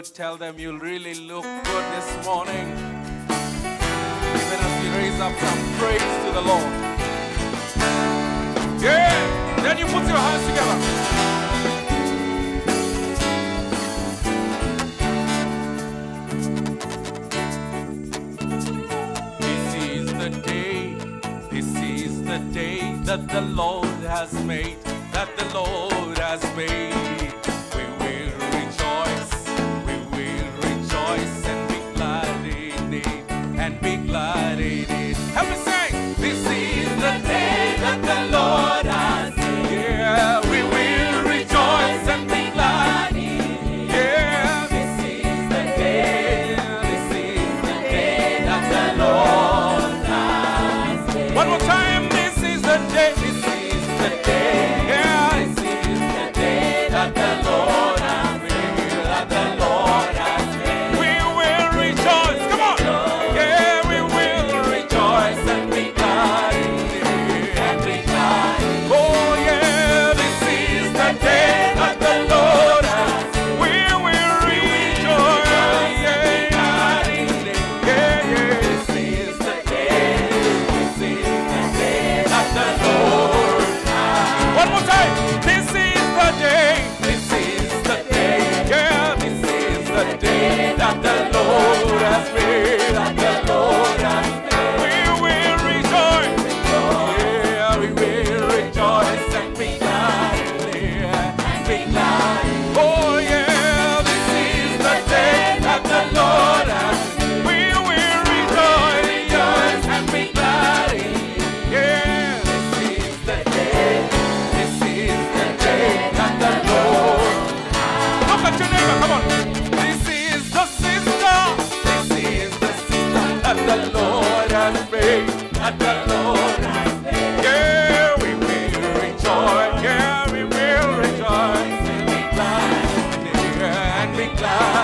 church. Tell them you really look good this morning. Let us raise up some praise to the Lord. Yeah! Then you put your hands together. This is the day, this is the day that the Lord has made, that the Lord has made. cloud.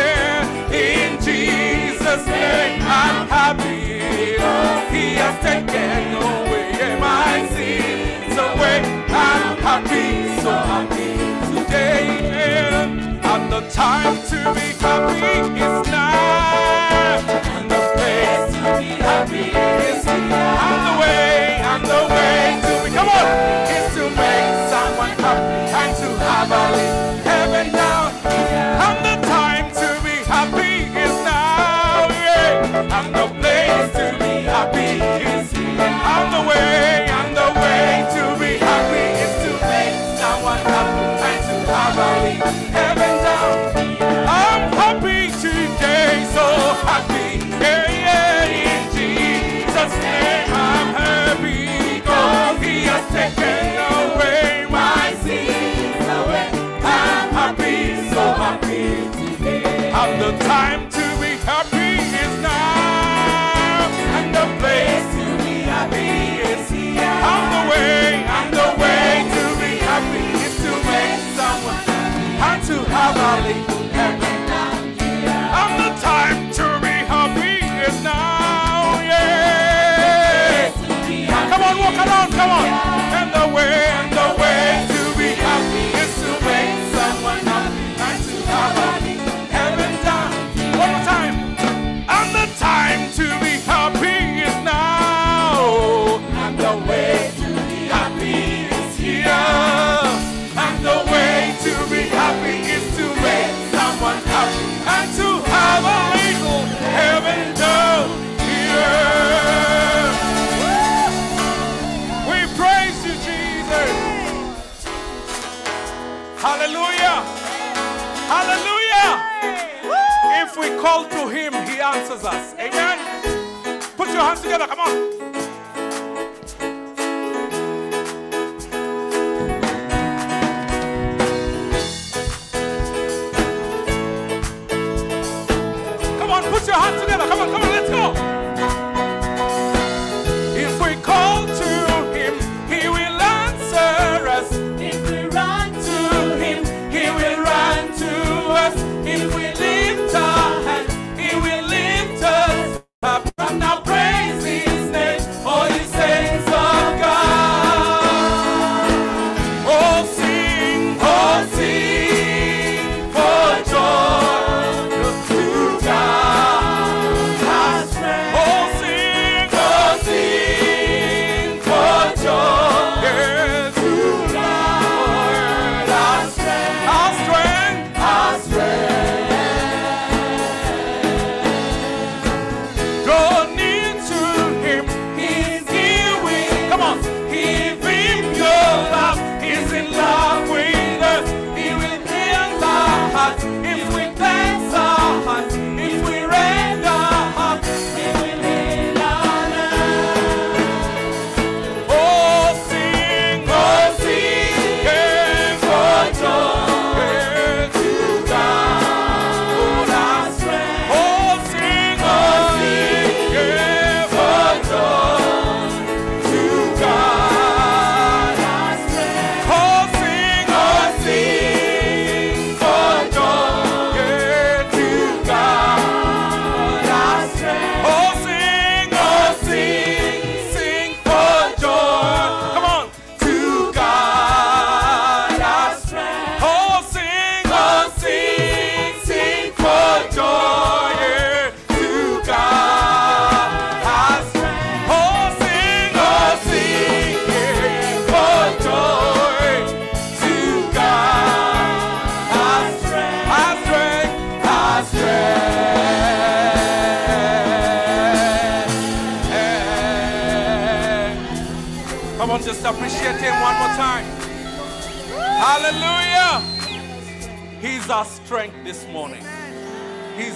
care. In Jesus' name, I'm happy. He has taken away my sins away. I'm happy, so happy today. I'm the time. time to be happy is now. And the place to be happy is here. And the way, and the way to be happy is to make someone happy. And to have a little happy. And the time to be happy is now. Yeah. Come on, walk around, come on. And the way, Hallelujah. Hallelujah. If we call to him, he answers us. Amen. Put your hands together. Come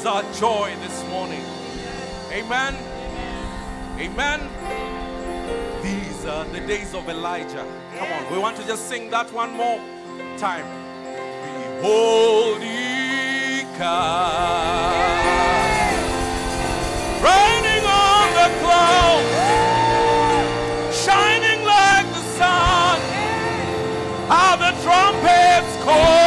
our joy this morning. Amen. Amen. These are the days of Elijah. Come on, we want to just sing that one more time. Behold, ye comes, raining on the clouds, shining like the sun. How the trumpets call.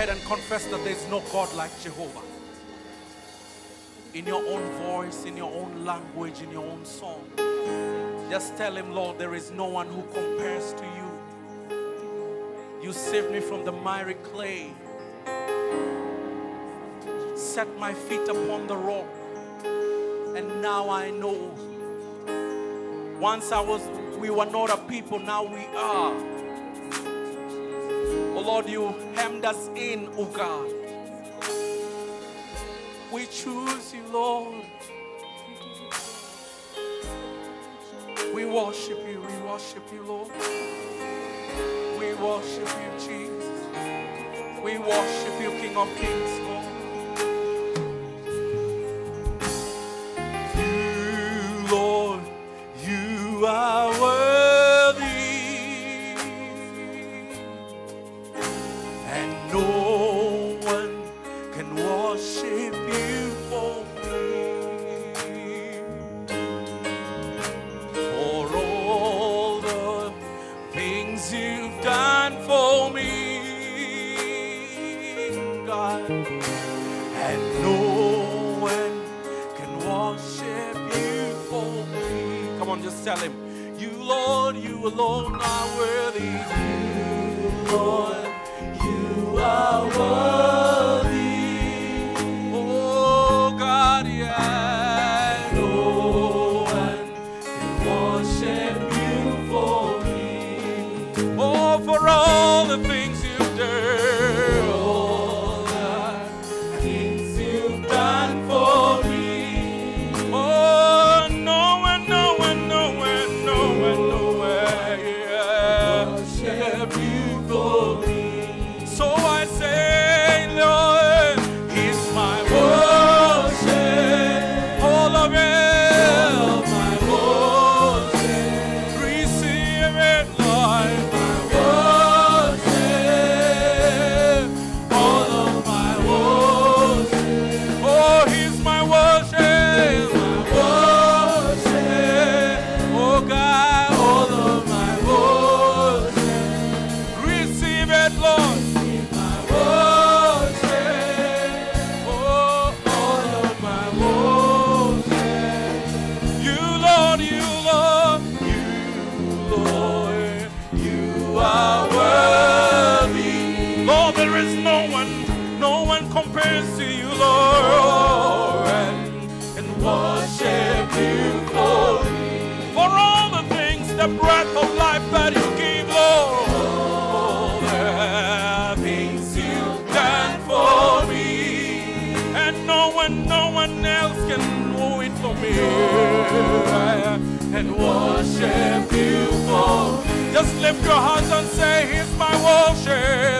ahead and confess that there's no God like Jehovah. In your own voice, in your own language, in your own song. Just tell him, Lord, there is no one who compares to you. You saved me from the miry clay. Set my feet upon the rock. And now I know. Once I was we were not a people, now we are Lord, you hemmed us in, O oh God. We choose you, Lord. We worship you, we worship you, Lord. We worship you, Jesus. We worship you, King of Kings, Lord. You, Lord, you are. Lift your hands and say, Here's my worship.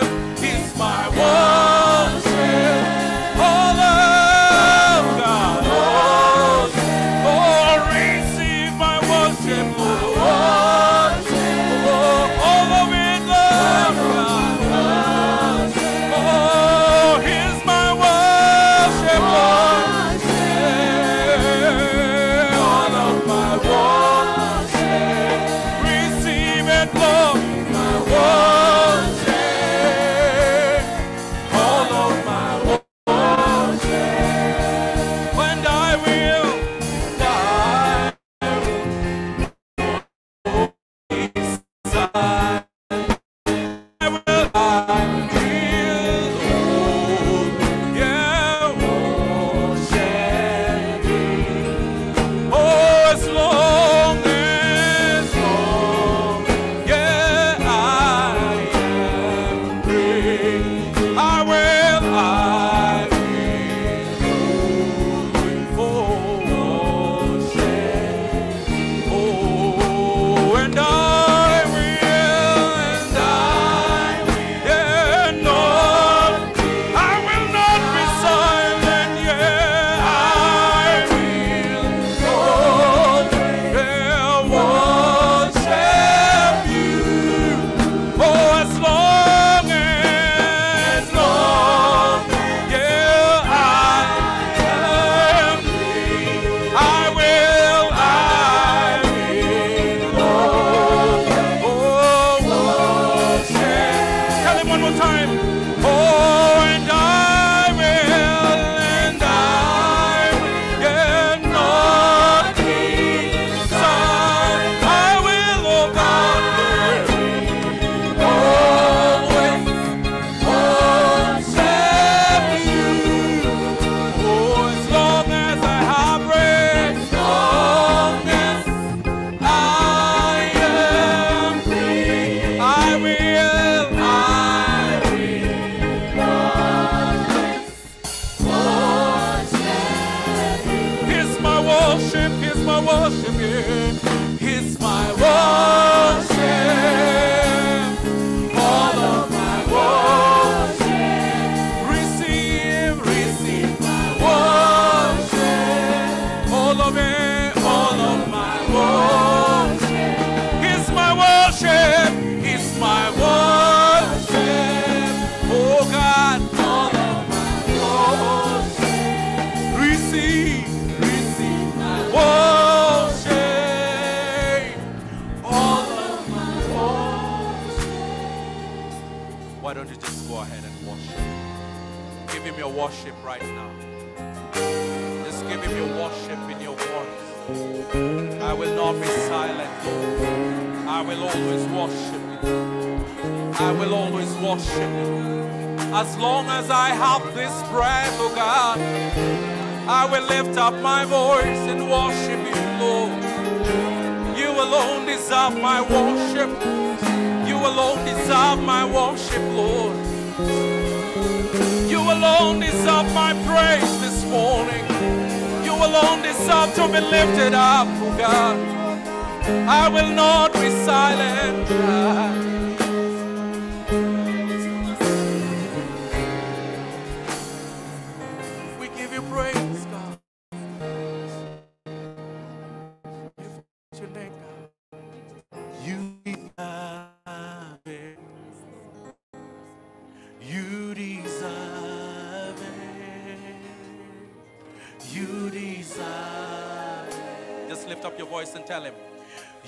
voice and tell Him,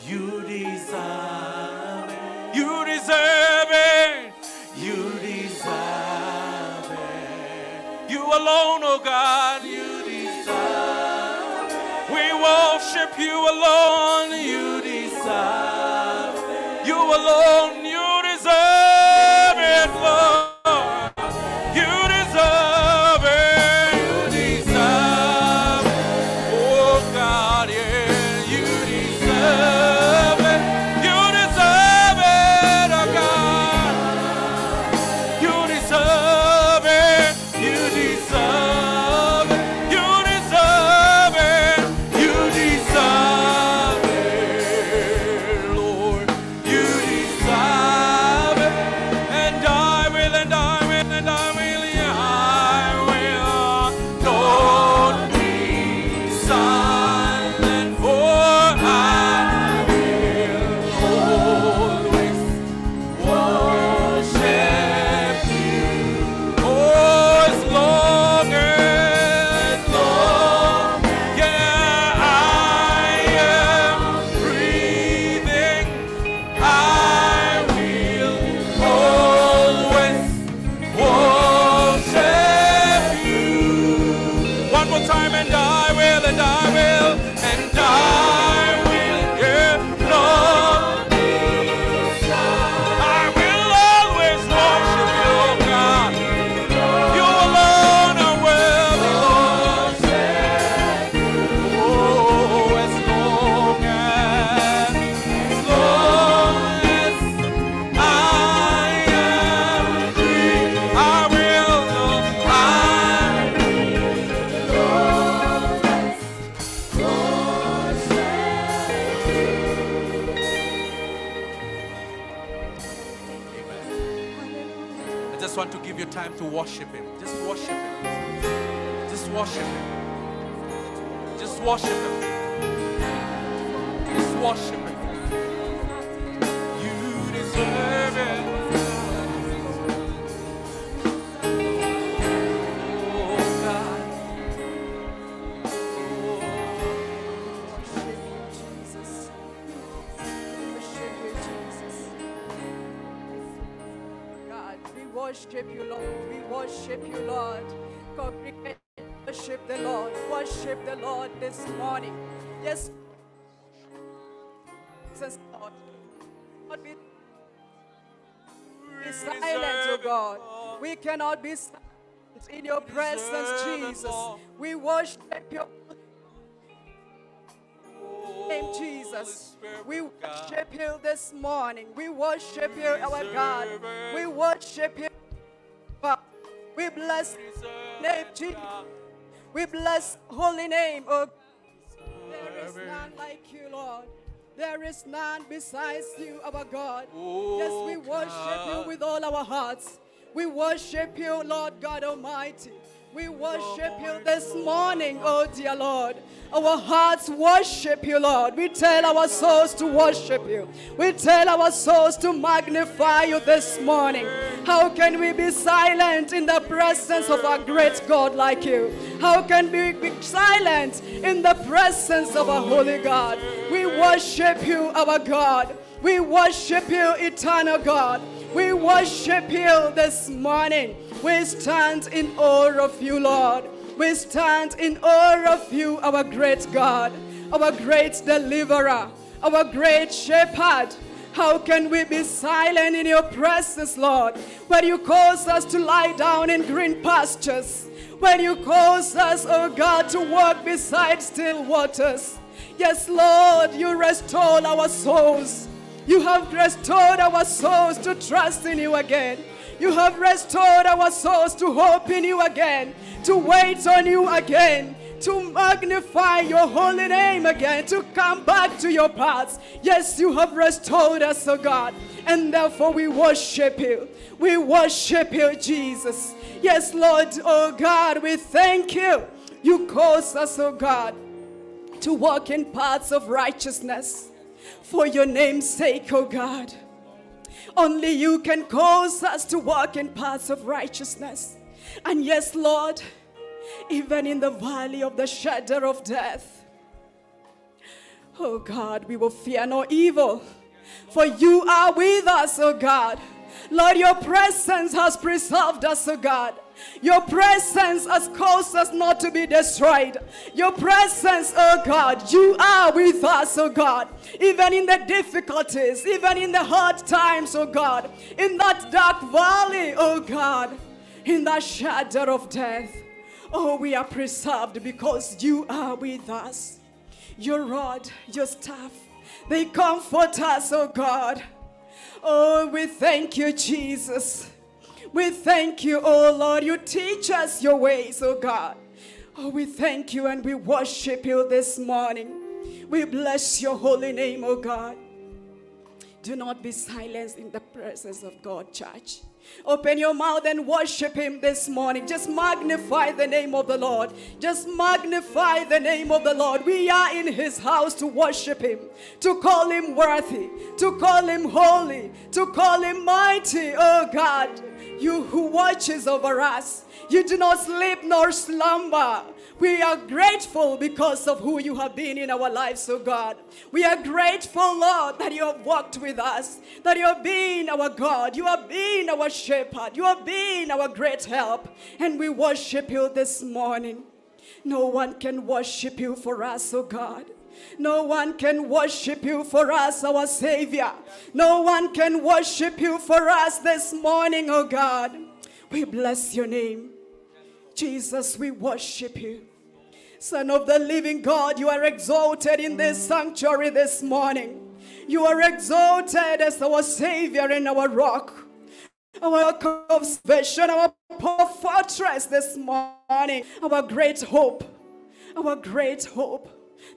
You deserve it. You deserve it. You deserve it. You alone, oh God. You deserve it. We worship you alone. You deserve it. You alone. cannot be silent in your presence, Jesus. We worship your name, Jesus. We worship you this morning. We worship you, our God. We worship you. We bless name, Jesus. We bless holy name. Oh, there is none like you, Lord. There is none besides you, our God. Yes, we worship you with all our hearts. We worship you, Lord God Almighty. We oh, worship you this morning, oh dear Lord. Our hearts worship you, Lord. We tell our souls to worship you. We tell our souls to magnify you this morning. How can we be silent in the presence of a great God like you? How can we be silent in the presence of a holy God? We worship you, our God. We worship you, eternal God. We worship you this morning. We stand in awe of you, Lord. We stand in awe of you, our great God, our great deliverer, our great shepherd. How can we be silent in your presence, Lord, when you cause us to lie down in green pastures, when you cause us, oh God, to walk beside still waters? Yes, Lord, you restore our souls. You have restored our souls to trust in you again. You have restored our souls to hope in you again, to wait on you again, to magnify your holy name again, to come back to your paths. Yes, you have restored us, oh God, and therefore we worship you. We worship you, Jesus. Yes, Lord, oh God, we thank you. You cause us, oh God, to walk in paths of righteousness for your name's sake, oh God. Only you can cause us to walk in paths of righteousness. And yes, Lord, even in the valley of the shadow of death, oh God, we will fear no evil, for you are with us, oh God. Lord, your presence has preserved us, oh God. Your presence has caused us not to be destroyed. Your presence, oh God, you are with us, oh God. Even in the difficulties, even in the hard times, oh God. In that dark valley, oh God. In that shadow of death. Oh, we are preserved because you are with us. Your rod, your staff, they comfort us, oh God. Oh, we thank you, Jesus. We thank you, oh Lord. You teach us your ways, oh God. Oh, we thank you and we worship you this morning. We bless your holy name, oh God. Do not be silenced in the presence of God, church. Open your mouth and worship Him this morning. Just magnify the name of the Lord. Just magnify the name of the Lord. We are in His house to worship Him, to call Him worthy, to call Him holy, to call Him mighty. Oh God, you who watches over us, you do not sleep nor slumber. We are grateful because of who you have been in our lives, oh God. We are grateful, Lord, that you have walked with us, that you have been our God, you have been our shepherd, you have been our great help, and we worship you this morning. No one can worship you for us, oh God. No one can worship you for us, our Savior. No one can worship you for us this morning, oh God. We bless your name. Jesus, we worship you. Son of the living God, you are exalted in this sanctuary this morning. You are exalted as our Savior and our rock, our rock of salvation, our poor fortress this morning, our great hope, our great hope,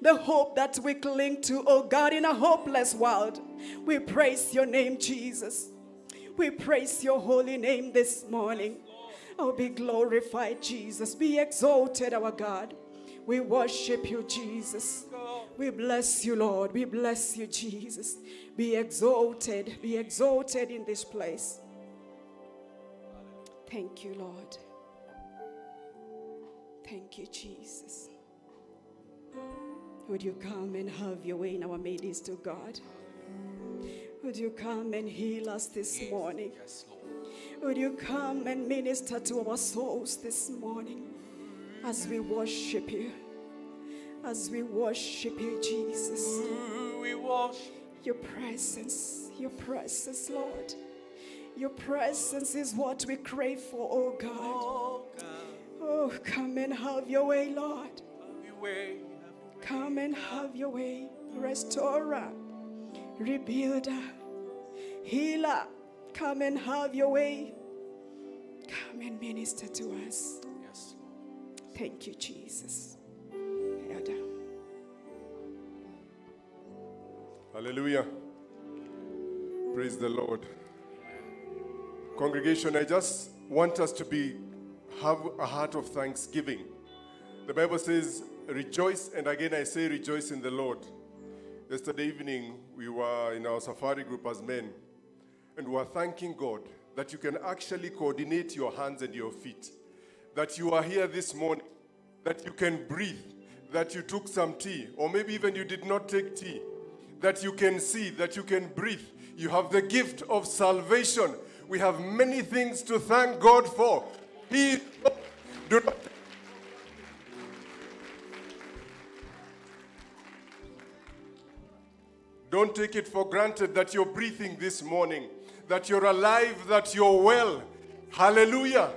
the hope that we cling to, oh God, in a hopeless world. We praise your name, Jesus. We praise your holy name this morning. Oh, be glorified, Jesus. Be exalted, our God. We worship you, Jesus. We bless you, Lord. We bless you, Jesus. Be exalted. Be exalted in this place. Thank you, Lord. Thank you, Jesus. Would you come and have your way in our midst, to God? Would you come and heal us this morning? Yes, Would you come and minister to our souls this morning as we worship you? As we worship you, Jesus. We worship. Your presence, your presence, Lord. Your presence is what we crave for, oh God. Oh, God. Oh, come and have your way, Lord. Have your way. Come and have your way. Restorer, rebuilder, healer. Come and have your way. Come and minister to us. Yes, Thank you, Jesus. Elder. Hallelujah. Praise the Lord. Congregation, I just want us to be have a heart of thanksgiving. The Bible says, rejoice, and again I say rejoice in the Lord. Yesterday evening, we were in our safari group as men, and we were thanking God that you can actually coordinate your hands and your feet, that you are here this morning, that you can breathe, that you took some tea, or maybe even you did not take tea, that you can see, that you can breathe. You have the gift of salvation. We have many things to thank God for. He do not Don't take it for granted that you're breathing this morning, that you're alive, that you're well. Hallelujah.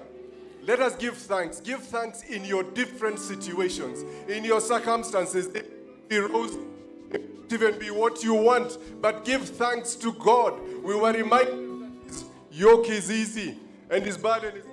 Let us give thanks. Give thanks in your different situations, in your circumstances. It be even be what you want, but give thanks to God. We were reminded yoke is easy and His burden is.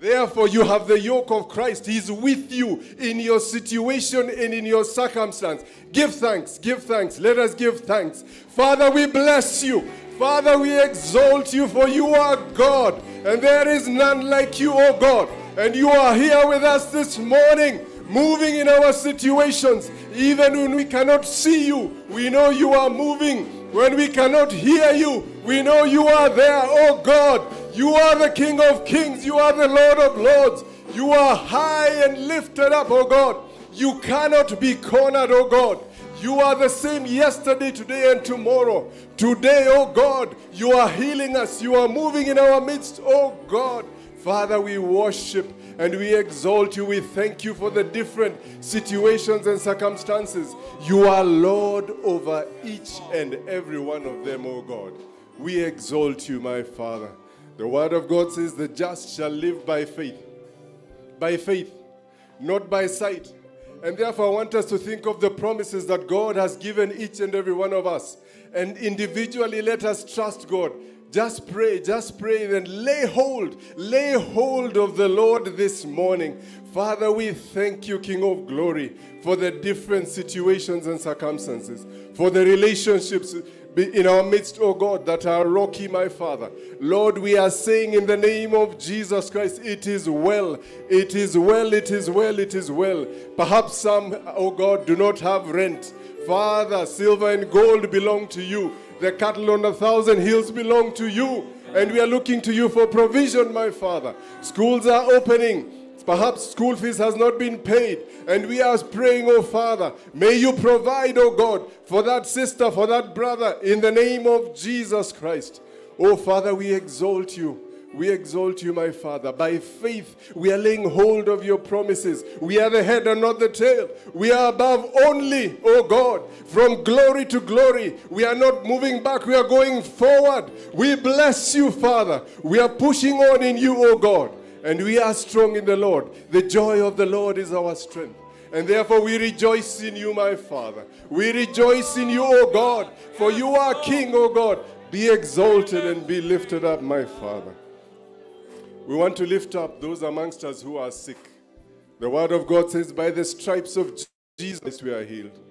Therefore, you have the yoke of Christ. He's with you in your situation and in your circumstance. Give thanks, give thanks. Let us give thanks. Father, we bless you. Father, we exalt you, for you are God, and there is none like you, O God. And you are here with us this morning, moving in our situations. Even when we cannot see you, we know you are moving. When we cannot hear you, we know you are there, O God. You are the King of kings. You are the Lord of lords. You are high and lifted up, O God. You cannot be cornered, O God. You are the same yesterday, today, and tomorrow. Today, O God, you are healing us. You are moving in our midst, O God. Father, we worship and we exalt you. We thank you for the different situations and circumstances. You are Lord over each and every one of them, O God. We exalt you, my Father. The word of God says, The just shall live by faith. By faith, not by sight. And therefore, I want us to think of the promises that God has given each and every one of us. And individually, let us trust God. Just pray, just pray, then lay hold, lay hold of the Lord this morning. Father, we thank you, King of glory, for the different situations and circumstances, for the relationships in our midst, oh God, that are rocky, my Father. Lord, we are saying in the name of Jesus Christ, it is well, it is well, it is well, it is well. Perhaps some, oh God, do not have rent. Father, silver and gold belong to you. The cattle on a thousand hills belong to you. And we are looking to you for provision, my Father. Schools are opening. Perhaps school fees has not been paid. And we are praying, oh Father, may you provide, oh God, for that sister, for that brother, in the name of Jesus Christ. Oh Father, we exalt you. We exalt you, my Father. By faith, we are laying hold of your promises. We are the head and not the tail. We are above only, oh God, from glory to glory. We are not moving back, we are going forward. We bless you, Father. We are pushing on in you, oh God. And we are strong in the Lord. The joy of the Lord is our strength. And therefore we rejoice in you, my Father. We rejoice in you, O God, for you are King, O God. Be exalted and be lifted up, my Father. We want to lift up those amongst us who are sick. The Word of God says, By the stripes of Jesus we are healed.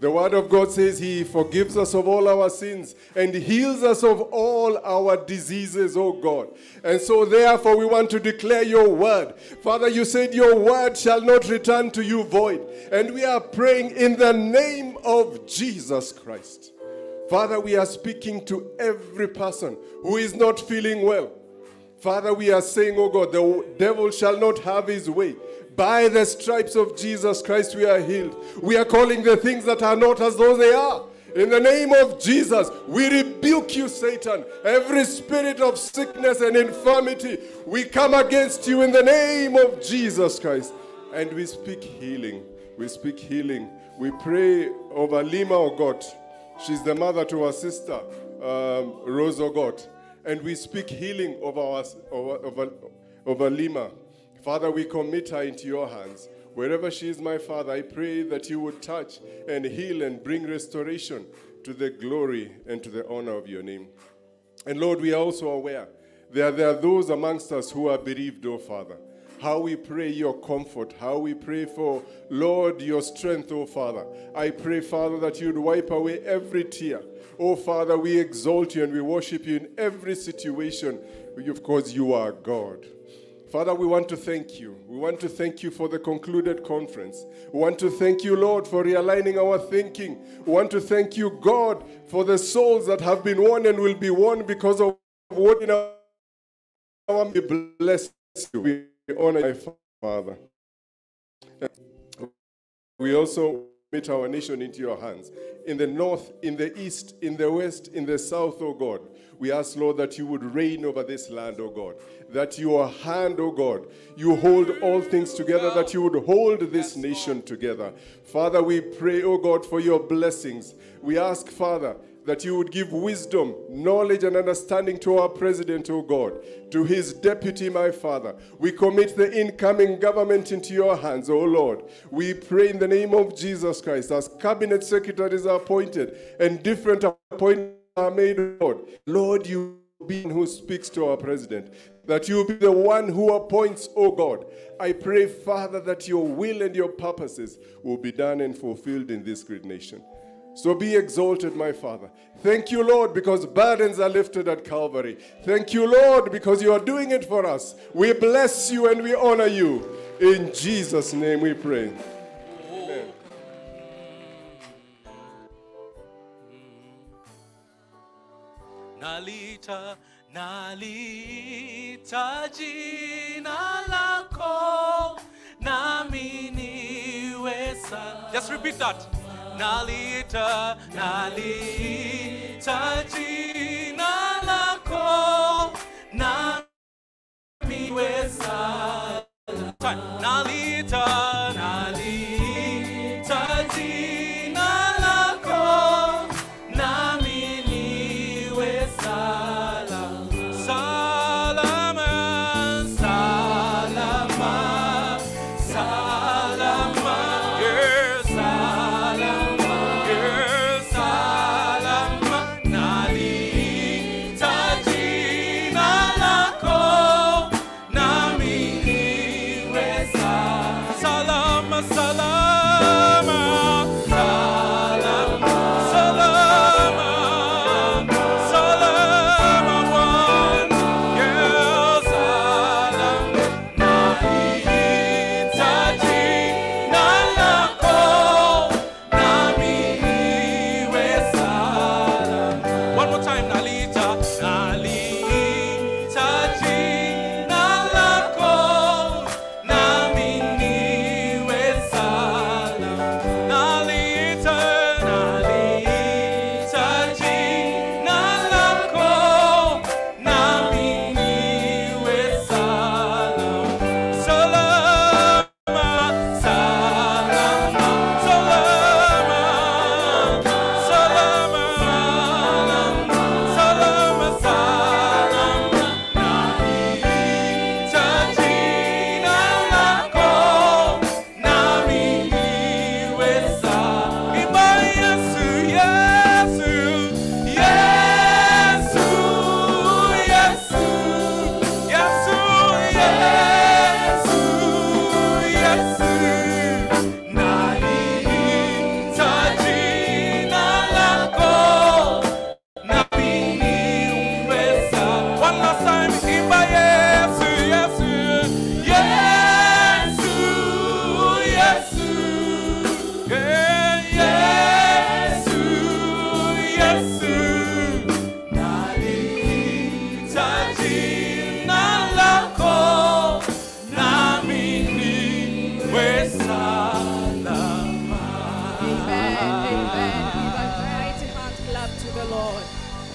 The Word of God says He forgives us of all our sins and heals us of all our diseases, oh God. And so, therefore, we want to declare your Word. Father, you said your Word shall not return to you void. And we are praying in the name of Jesus Christ. Father, we are speaking to every person who is not feeling well. Father, we are saying, oh God, the devil shall not have his way. By the stripes of Jesus Christ, we are healed. We are calling the things that are not as though they are. In the name of Jesus, we rebuke you, Satan. Every spirit of sickness and infirmity, we come against you in the name of Jesus Christ. And we speak healing. We speak healing. We pray over Lima, God. She's the mother to our sister, um, Rose, God. And we speak healing over, our, over, over, over Lima. Father, we commit her into your hands. Wherever she is, my Father, I pray that you would touch and heal and bring restoration to the glory and to the honor of your name. And Lord, we are also aware that there are those amongst us who are bereaved, oh Father. how we pray your comfort, how we pray for, Lord, your strength, oh Father. I pray, Father, that you'd wipe away every tear. Oh Father, we exalt you and we worship you in every situation because you are God. Father, we want to thank you. We want to thank you for the concluded conference. We want to thank you, Lord, for realigning our thinking. We want to thank you, God, for the souls that have been won and will be won because of what in our we bless you. We honor you, Father. We also commit our nation into your hands. In the north, in the east, in the west, in the south, oh God. We ask, Lord, that you would reign over this land, oh God. That your hand, oh God, you hold all things together, that you would hold this nation together. Father, we pray, oh God, for your blessings. We ask, Father, that you would give wisdom, knowledge, and understanding to our president, O God, to his deputy, my Father. We commit the incoming government into your hands, O Lord. We pray in the name of Jesus Christ as cabinet secretaries are appointed and different appointments are made, Lord. Lord, you be who speaks to our president, that you be the one who appoints, O God. I pray, Father, that your will and your purposes will be done and fulfilled in this great nation. So be exalted, my Father. Thank you, Lord, because burdens are lifted at Calvary. Thank you, Lord, because you are doing it for us. We bless you and we honor you. In Jesus' name we pray. Amen. Nalita, nalita jina lako, nami niwe Just repeat that. Nalita, nalita jina lako, nami niwe. Nalita, nalita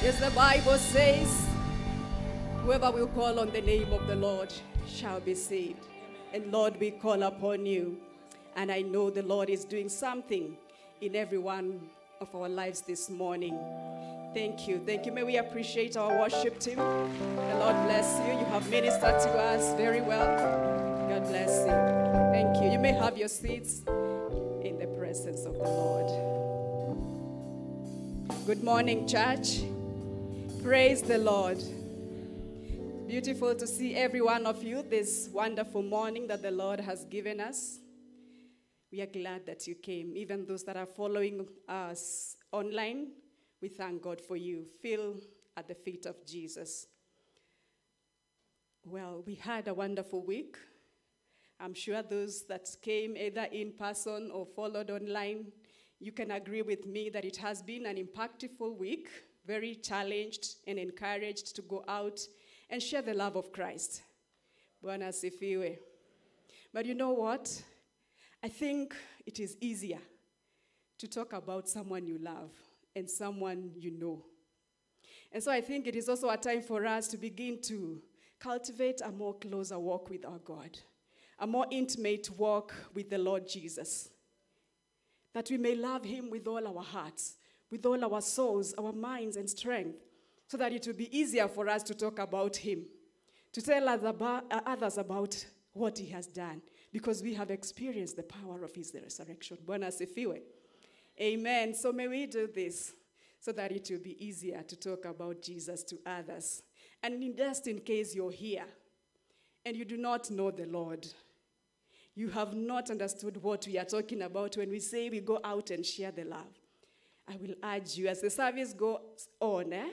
Yes, the Bible says, whoever will call on the name of the Lord shall be saved. And Lord, we call upon you. And I know the Lord is doing something in every one of our lives this morning. Thank you. Thank you. May we appreciate our worship team. The Lord bless you. You have ministered to us very well. God bless you. Thank you. You may have your seats in the presence of the Lord. Good morning, church. Praise the Lord. Beautiful to see every one of you this wonderful morning that the Lord has given us. We are glad that you came. Even those that are following us online, we thank God for you. Feel at the feet of Jesus. Well, we had a wonderful week. I'm sure those that came either in person or followed online, you can agree with me that it has been an impactful week, very challenged and encouraged to go out and share the love of Christ. Bwana asifiwe. But you know what? I think it is easier to talk about someone you love and someone you know. And so I think it is also a time for us to begin to cultivate a more closer walk with our God, a more intimate walk with the Lord Jesus. That we may love him with all our hearts, with all our souls, our minds, and strength, so that it will be easier for us to talk about him, to tell others about, uh, others about what he has done, because we have experienced the power of his resurrection. Bwana asifiwe. Amen. So may we do this so that it will be easier to talk about Jesus to others. And in just in case you're here and you do not know the Lord, you have not understood what we are talking about when we say we go out and share the love. I will urge you as the service goes on, eh,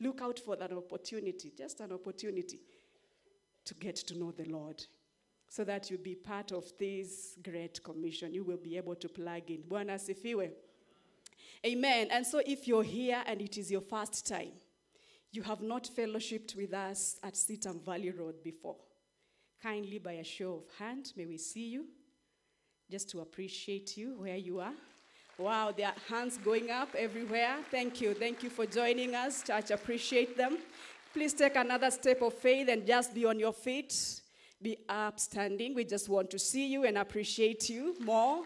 look out for that opportunity, just an opportunity to get to know the Lord so that you be part of this great commission. You will be able to plug in. Bwana asifiwe. Amen. And so if you're here and it is your first time, you have not fellowshipped with us at CITAM Valley Road before. Kindly, by a show of hand, may we see you just to appreciate you where you are. Wow, there are hands going up everywhere. Thank you. Thank you for joining us. Church, appreciate them. Please take another step of faith and just be on your feet. Be upstanding. We just want to see you and appreciate you more.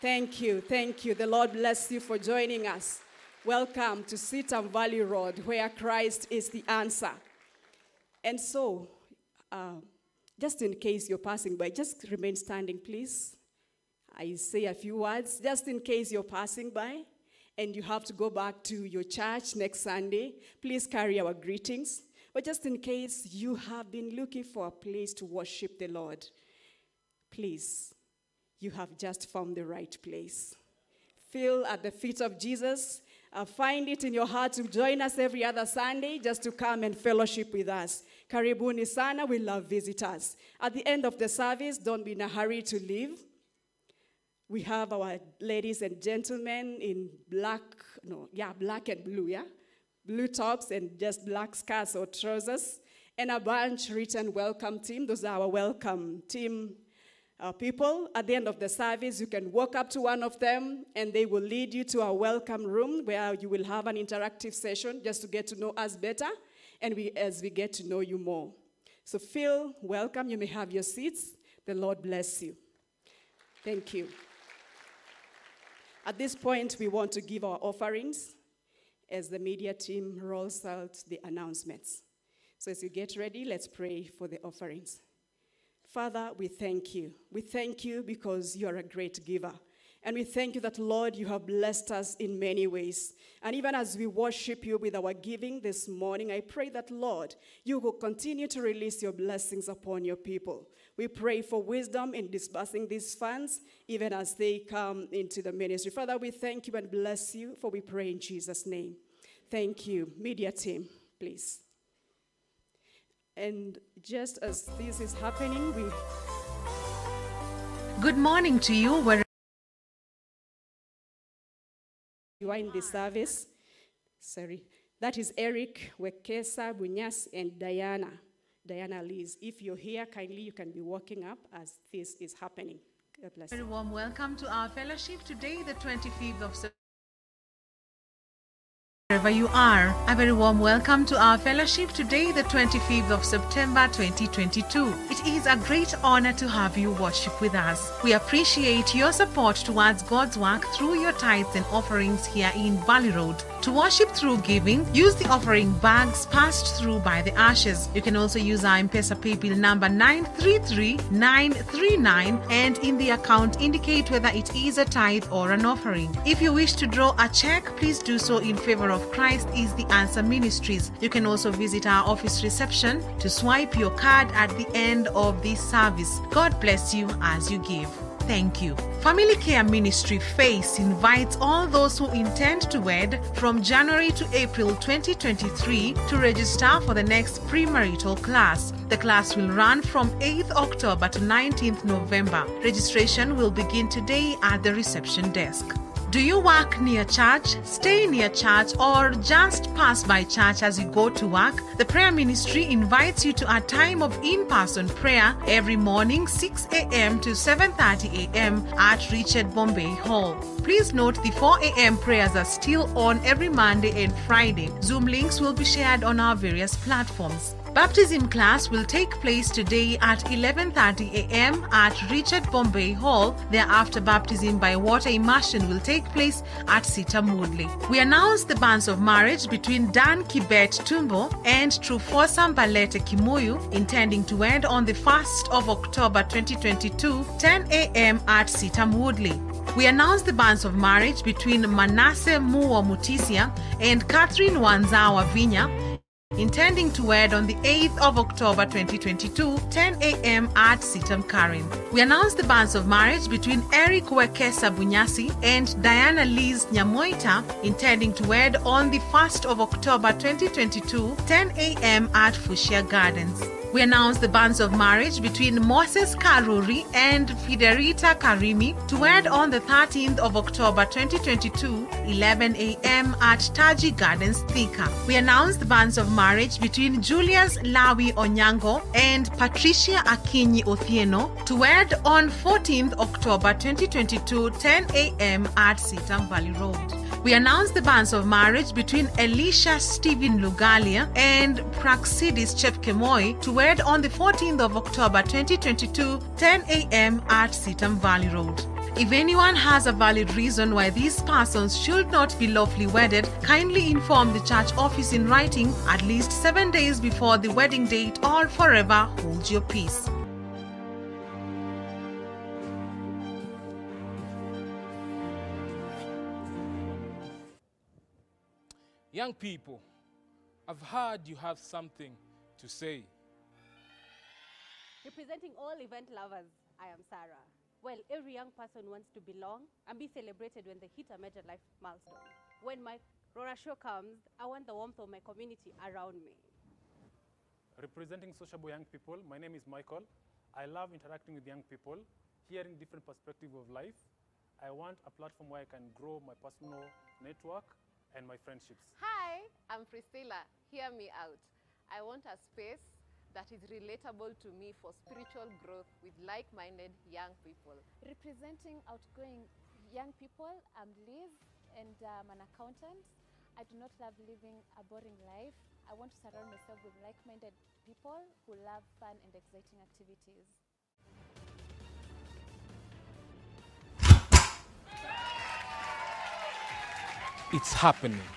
Thank you. Thank you. The Lord bless you for joining us. Welcome to CITAM Valley Road, where Christ is the answer. And so, uh, just in case you're passing by, just remain standing, please. I say a few words, just in case you're passing by and you have to go back to your church next Sunday. Please carry our greetings. But just in case you have been looking for a place to worship the Lord, please, you have just found the right place. Feel at the feet of Jesus. Uh, find it in your heart to join us every other Sunday just to come and fellowship with us. Karibuni sana, we love visitors. At the end of the service, don't be in a hurry to leave. We have our ladies and gentlemen in black, no, yeah, black and blue, yeah? Blue tops and just black skirts or trousers. And a bunch written welcome team. Those are our welcome team uh, people. At the end of the service, you can walk up to one of them and they will lead you to our welcome room where you will have an interactive session just to get to know us better and we, as we get to know you more. So feel welcome. You may have your seats. The Lord bless you. Thank you. At this point, we want to give our offerings as the media team rolls out the announcements. So as you get ready, let's pray for the offerings. Father, we thank you. We thank you because you are a great giver. And we thank you that, Lord, you have blessed us in many ways. And even as we worship you with our giving this morning, I pray that, Lord, you will continue to release your blessings upon your people. We pray for wisdom in disbursing these funds, even as they come into the ministry. Father, we thank you and bless you, for we pray in Jesus' name. Thank you. Media team, please. And just as this is happening, we Good morning to you, where you are in the service. Sorry. That is Eric, Wekesa, Bunyas, and Diana. Diana Liz. If you're here, kindly you can be walking up as this is happening. God bless very warm welcome to our fellowship today, the 25th of September. Wherever you are, a very warm welcome to our fellowship today, the 25th of September 2022. It is a great honor to have you worship with us. We appreciate your support towards God's work through your tithes and offerings here in Valley Road. To worship through giving, use the offering bags passed through by the ashes. You can also use our M-Pesa PayBill number 933939 and in the account indicate whether it is a tithe or an offering. If you wish to draw a check, please do so in favor of Christ is the Answer Ministries. You can also visit our office reception to swipe your card at the end of this service. God bless you as you give. Thank you. Family Care Ministry FACE invites all those who intend to wed from January to April 2023 to register for the next premarital class. The class will run from 8th October to 19th November. Registration will begin today at the reception desk. Do you work near church, stay near church, or just pass by church as you go to work? The prayer ministry invites you to a time of in-person prayer every morning 6 a.m. to 7:30 a.m. at Richard Bombay Hall. Please note the 4 a.m. prayers are still on every Monday and Friday. Zoom links will be shared on our various platforms. Baptism class will take place today at 11:30 a.m. at Richard Bombay Hall. Thereafter, baptism by water immersion will take place at CITAM Woodley. We announce the banns of marriage between Dan Kibet Tumbo and Trufosa Balete Kimuyu, intending to end on the 1st of October 2022, 10 a.m. at CITAM Woodley. We announce the banns of marriage between Manasseh Muo Mutisia and Catherine Wanzawa Vinya, intending to wed on the 8th of October 2022, 10 a.m. at CITAM Karen. We announce the banns of marriage between Eric Wekesa Bunyasi and Diana Liz Nyamoita, intending to wed on the 1st of October 2022, 10 a.m. at Fushia Gardens. We announce the banns of marriage between Moses Karuri and Fiderita Karimi to wed on the 13th of October 2022, 11 a.m. at Taji Gardens, Thika. We announce the banns of marriage between Julius Lawi Onyango and Patricia Akinyi Othieno to wed on 14th October 2022, 10 a.m. at CITAM Valley Road. We announce the banns of marriage between Elisha Stephen Lugalia and Praxidis Chepkemoi to wed on the 14th of October 2022, 10 a.m. at CITAM Valley Road. If anyone has a valid reason why these persons should not be lawfully wedded, kindly inform the church office in writing at least seven days before the wedding date or forever hold your peace. Young people, I've heard you have something to say. Representing all event lovers, I am Sarah. Well, every young person wants to belong and be celebrated when they hit a major life milestone. When my ruracio comes, I want the warmth of my community around me. Representing sociable young people, my name is Michael. I love interacting with young people, hearing different perspectives of life. I want a platform where I can grow my personal network and my friendships. Hi, I'm Priscilla. Hear me out. I want a space that is relatable to me for spiritual growth with like minded young people. Representing outgoing young people, I'm Liz and I'm an accountant. I do not love living a boring life. I want to surround myself with like minded people who love fun and exciting activities. It's happening.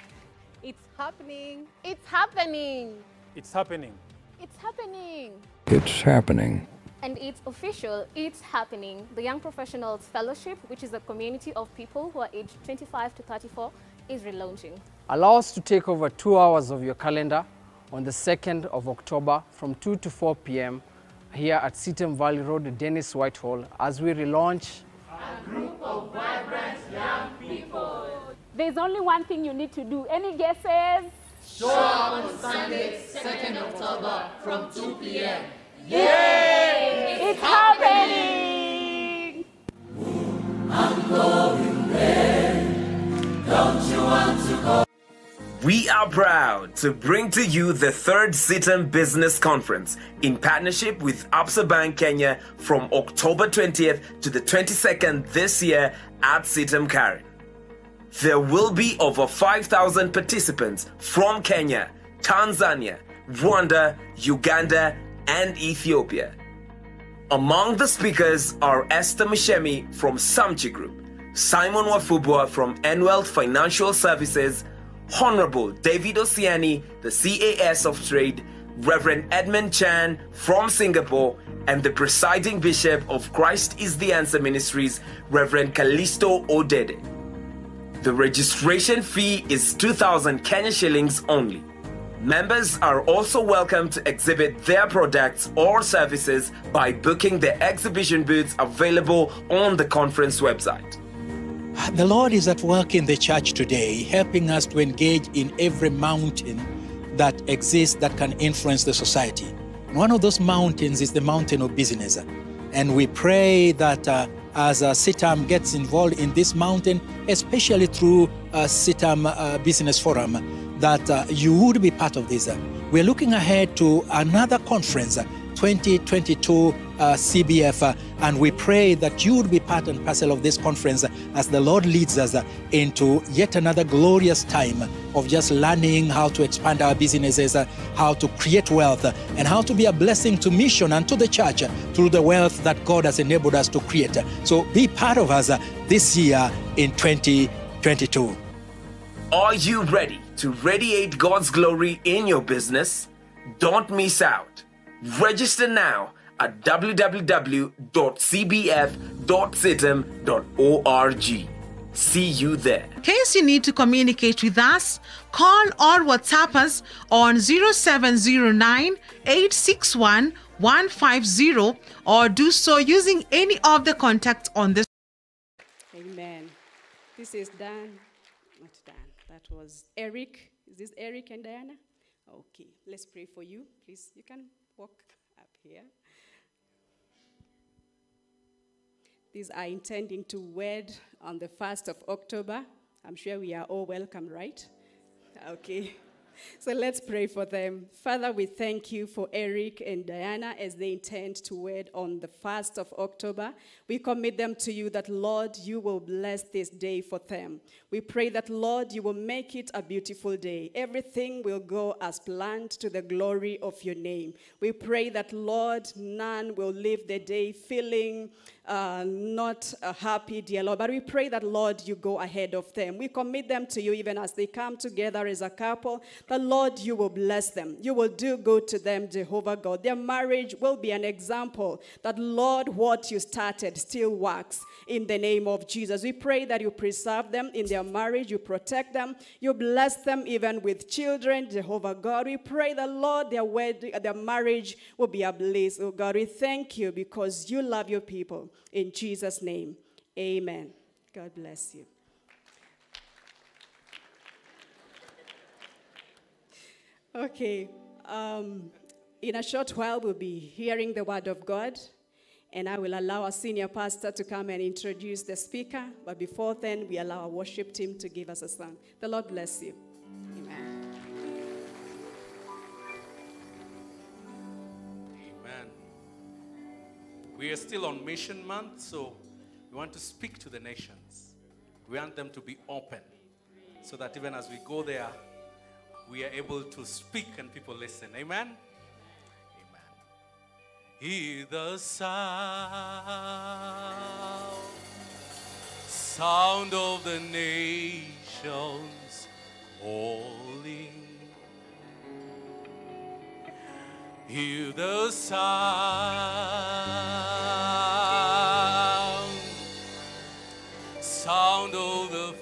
It's happening. It's happening. It's happening. It's happening! It's happening. And it's official, it's happening. The Young Professionals Fellowship, which is a community of people who are aged 25 to 34, is relaunching. Allow us to take over two hours of your calendar on the 2nd of October from 2 to 4 p.m. here at CITAM Valley Road, Dennis Whitehall, as we relaunch A group of vibrant young people. There's only one thing you need to do. Any guesses? Show up on Sunday, 2nd October from 2 p.m. Yay! It's happening! I'm going there. Don't you want to go? We are proud to bring to you the third CITAM Business Conference in partnership with Absa Bank Kenya from October 20th to the 22nd this year at CITAM Karen. There will be over 5,000 participants from Kenya, Tanzania, Rwanda, Uganda, and Ethiopia. Among the speakers are Esther Muchemi from Samchi Group, Simon Wafubwa from Enwealth Financial Services, Honorable David Osiany, the CAS of Trade, Reverend Edmund Chan from Singapore, and the presiding bishop of Christ is the Answer Ministries, Reverend Calisto Odede. The registration fee is 2,000 Kenya shillings only. Members are also welcome to exhibit their products or services by booking the exhibition booths available on the conference website. The Lord is at work in the church today, helping us to engage in every mountain that exists that can influence the society. One of those mountains is the mountain of business. And we pray that uh, as uh, CITAM gets involved in this mountain, especially through uh, CITAM uh, Business Forum, that uh, you would be part of this. We're looking ahead to another conference, 2022 uh, CBF, uh, and we pray that you would be part and parcel of this conference as the Lord leads us uh, into yet another glorious time of just learning how to expand our businesses, uh, how to create wealth, uh, and how to be a blessing to mission and to the church uh, through the wealth that God has enabled us to create. So be part of us uh, this year in 2022. Are you ready to radiate God's glory in your business? Don't miss out. Register now at www.cbf.citam.org. See you there. In case you need to communicate with us, call or WhatsApp us on 0709 861 150 or do so using any of the contacts on this. Amen. This is Dan. Not Dan. That was Eric. Is this Eric and Diana? Okay. Let's pray for you. Please, you can walk up here. These are intending to wed on the 1st of October. I'm sure we are all welcome, right? Okay. So let's pray for them. Father, we thank you for Eric and Diana as they intend to wed on the 1st of October. We commit them to you that, Lord, you will bless this day for them. We pray that, Lord, you will make it a beautiful day. Everything will go as planned to the glory of your name. We pray that, Lord, none will leave the day feeling uh, not uh, happy, dear Lord. But we pray that, Lord, you go ahead of them. We commit them to you even as they come together as a couple. The Lord, you will bless them. You will do good to them, Jehovah God. Their marriage will be an example that, Lord, what you started still works in the name of Jesus. We pray that you preserve them in their marriage, you protect them, you bless them even with children, Jehovah God. We pray the Lord, their wedding, their marriage will be a bliss. Oh God, we thank you because you love your people. In Jesus' name, amen. God bless you. Okay, um, in a short while, we'll be hearing the word of God, and I will allow our senior pastor to come and introduce the speaker. But before then, we allow our worship team to give us a song. The Lord bless you. Amen. Amen. We are still on mission month, so we want to speak to the nations. We want them to be open so that even as we go there, we are able to speak and people listen. Amen. Hear the sound, sound of the nations calling. Hear the sound, sound of the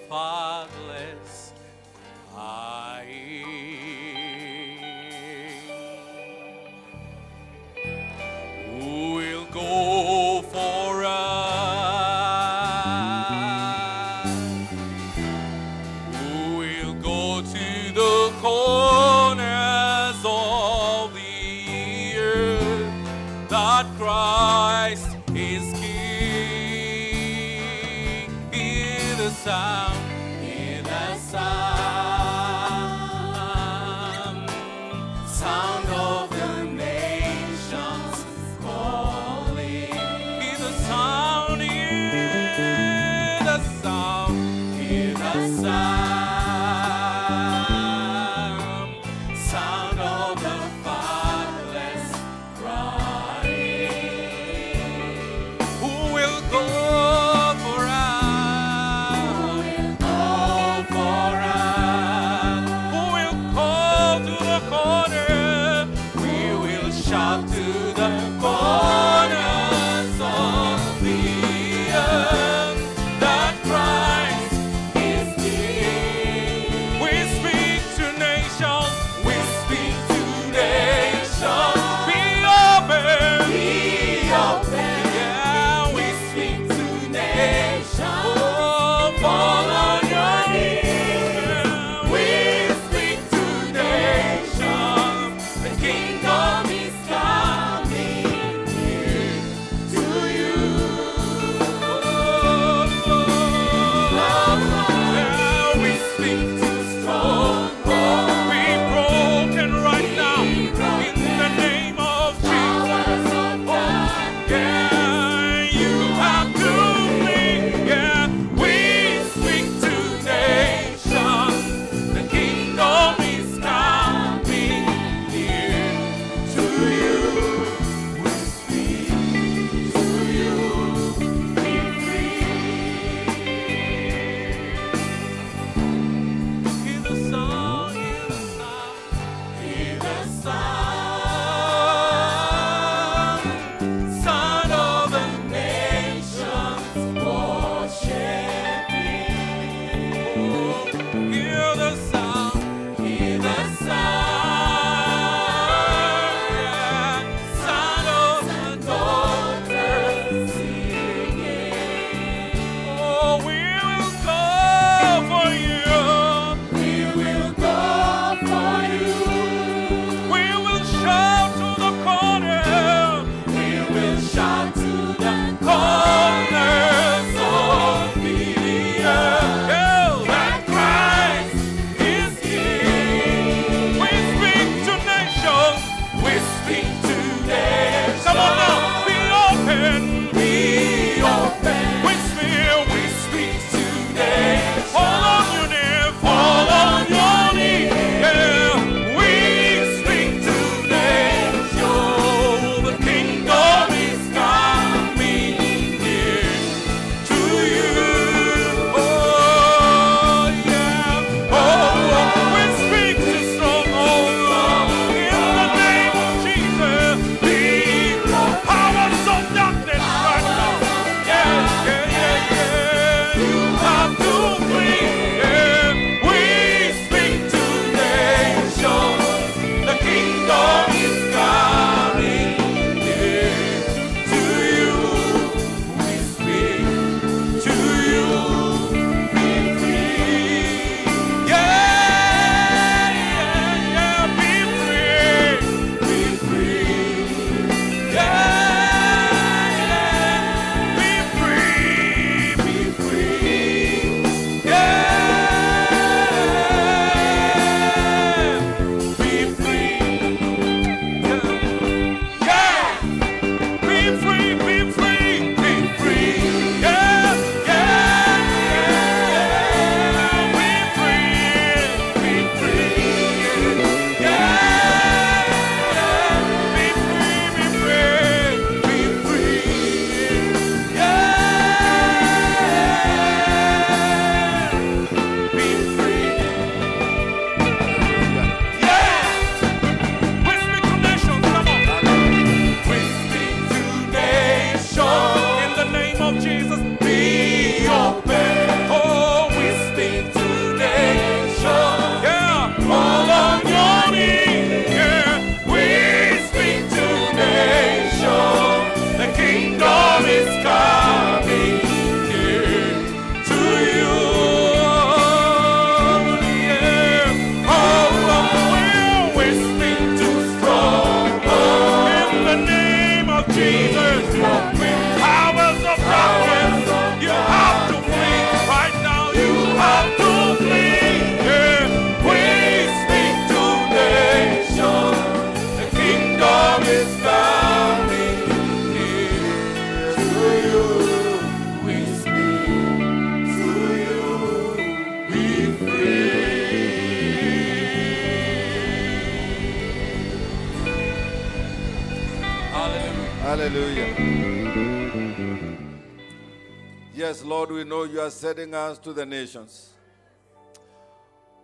sending us to the nations.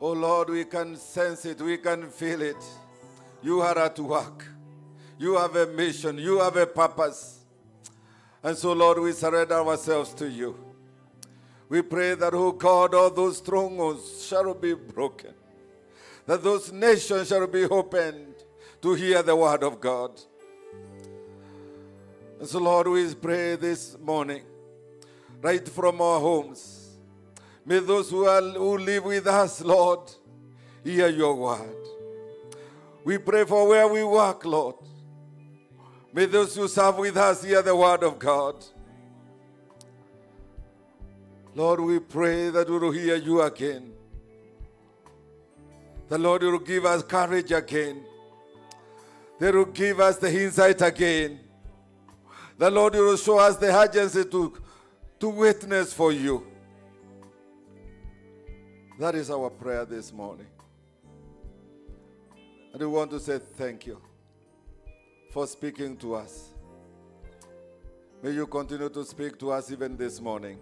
Oh Lord, we can sense it, we can feel it. You are at work. You have a mission, you have a purpose. And so, Lord, we surrender ourselves to you. We pray that, oh God, all those strongholds shall be broken, that those nations shall be opened to hear the word of God. And so, Lord, we pray this morning, right from our homes, may those who, are, who live with us, Lord, hear your word. We pray for where we work, Lord. May those who serve with us hear the word of God. Lord, we pray that we will hear you again. The Lord will give us courage again. They will give us the insight again. The Lord will show us the urgency to, to witness for you. That is our prayer this morning. And we want to say thank you for speaking to us. May you continue to speak to us even this morning.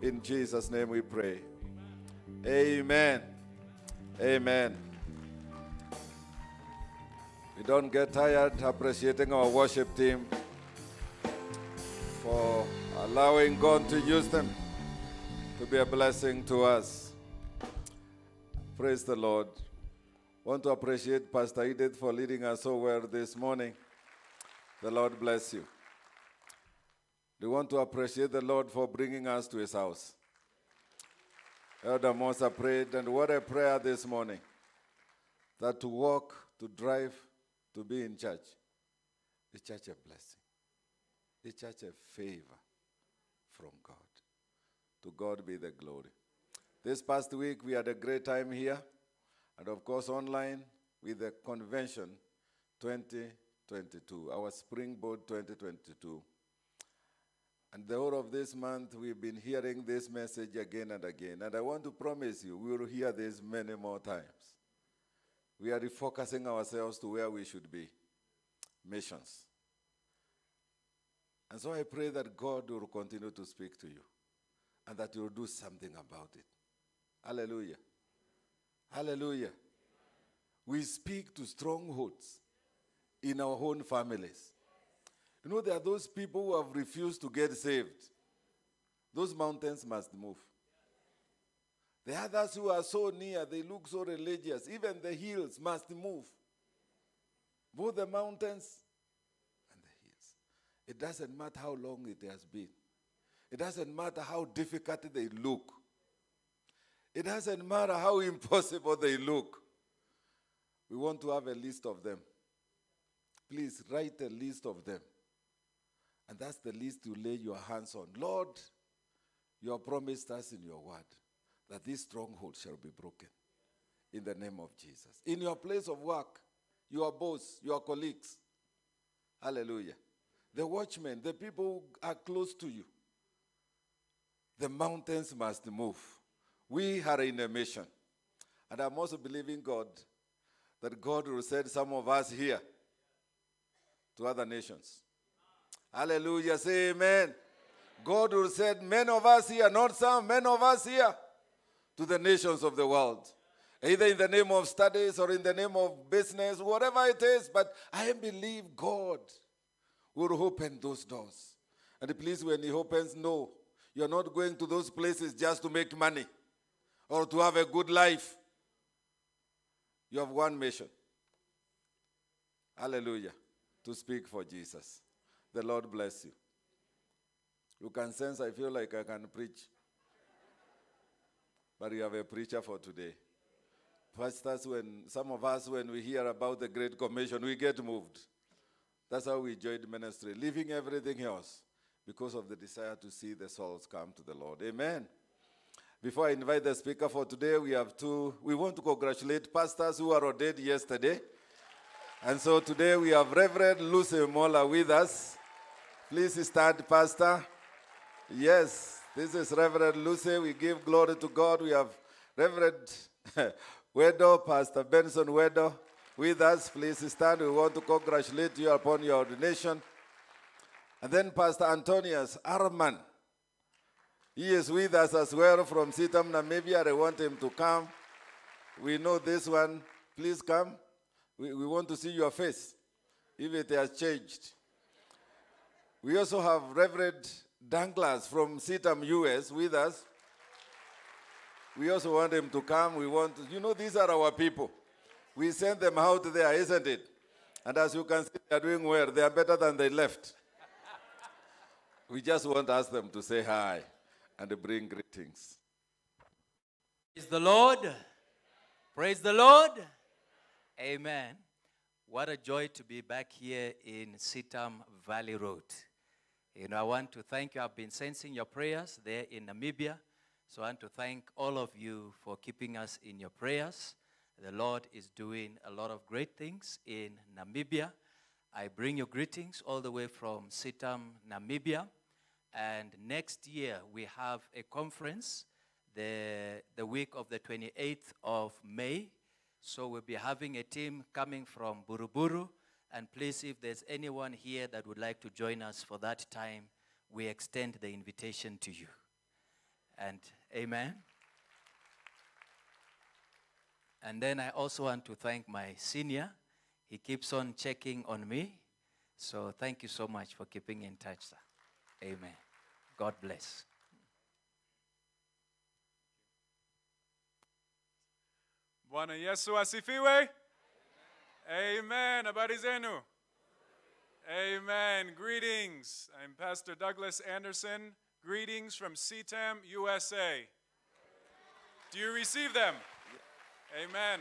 In Jesus' name we pray. Amen. Amen. We don't get tired appreciating our worship team for allowing God to use them to be a blessing to us. Praise the Lord. Want to appreciate Pastor Edith for leading us so well this morning. The Lord bless you. We want to appreciate the Lord for bringing us to his house. Elder Mosa prayed, and what a prayer this morning. That to walk, to drive, to be in church. The church a blessing. The church a favor from God. To God be the glory. This past week we had a great time here, and of course online with the convention 2022, our springboard 2022. And the whole of this month, we've been hearing this message again and again. And I want to promise you, we will hear this many more times. We are refocusing ourselves to where we should be missions. And so I pray that God will continue to speak to you and that you will do something about it. Hallelujah. Hallelujah. We speak to strongholds in our own families. You know, there are those people who have refused to get saved. Those mountains must move. The others who are so near, they look so religious. Even the hills must move. Both the mountains and the hills. It doesn't matter how long it has been, it doesn't matter how difficult they look, it doesn't matter how impossible they look. We want to have a list of them. Please write a list of them. And that's the list you lay your hands on. Lord, you have promised us in your word that this stronghold shall be broken in the name of Jesus. In your place of work, your boss, your colleagues. Hallelujah. The watchmen, the people who are close to you. The mountains must move. We are in a mission. And I'm also believing God that God will send some of us here to other nations. Hallelujah. Say amen. God will send many of us here, not some, many of us here to the nations of the world. Either in the name of studies or in the name of business, whatever it is. But I believe God will open those doors. And please, when He opens, no, you're not going to those places just to make money or to have a good life. You have one mission. Hallelujah. To speak for Jesus. The Lord bless you. You can sense I feel like I can preach. But you have a preacher for today. Pastors, when some of us, when we hear about the Great Commission, we get moved. That's how we joined ministry, leaving everything else because of the desire to see the souls come to the Lord. Amen. Before I invite the speaker for today, we have two. We want to congratulate pastors who are ordained yesterday. And so today we have Reverend Lucy Mola with us. Please stand, Pastor. Yes, this is Reverend Lucy. We give glory to God. We have Reverend Wedo, Pastor Benson Wedo with us. Please stand. We want to congratulate you upon your ordination. And then Pastor Antonius Arman. He is with us as well from CITAM, Namibia. I want him to come. We know this one. Please come. We, we want to see your face, if it has changed. We also have Reverend Douglas from CITAM, US, with us. We also want him to come. We want, to, you know, these are our people. We send them out there, isn't it? And as you can see, they are doing well. They are better than they left. we just want to ask them to say hi and bring greetings. Praise the Lord. Praise the Lord. Amen. What a joy to be back here in CITAM Valley Road. You know, I want to thank you. I've been sensing your prayers there in Namibia. So I want to thank all of you for keeping us in your prayers. The Lord is doing a lot of great things in Namibia. I bring you greetings all the way from CITAM, Namibia. And next year, we have a conference the, the week of the 28th of May. So we'll be having a team coming from Buruburu. And please, if there's anyone here that would like to join us for that time, we extend the invitation to you. And amen. And then I also want to thank my senior. He keeps on checking on me. So thank you so much for keeping in touch, sir. Amen. God bless. Bwana Yesu asifiwe. Amen. Habari zenu. Amen. Greetings. I'm Pastor Douglas Anderson. Greetings from CITAM, USA. Do you receive them? Amen.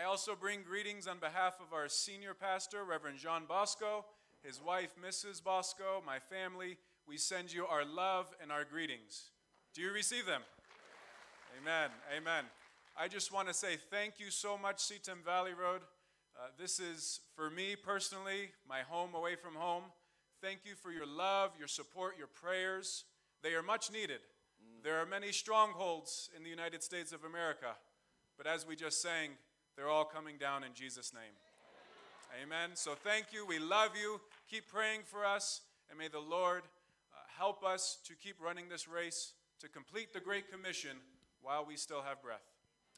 I also bring greetings on behalf of our senior pastor, Reverend John Bosco, his wife, Mrs. Bosco, my family. We send you our love and our greetings. Do you receive them? Amen. Amen. I just want to say thank you so much, CITAM Valley Road. Uh, this is, for me personally, my home away from home. Thank you for your love, your support, your prayers. They are much needed. There are many strongholds in the United States of America, but as we just sang, they're all coming down in Jesus' name. Amen. So thank you. We love you. Keep praying for us, and may the Lord uh, help us to keep running this race to complete the Great Commission while we still have breath.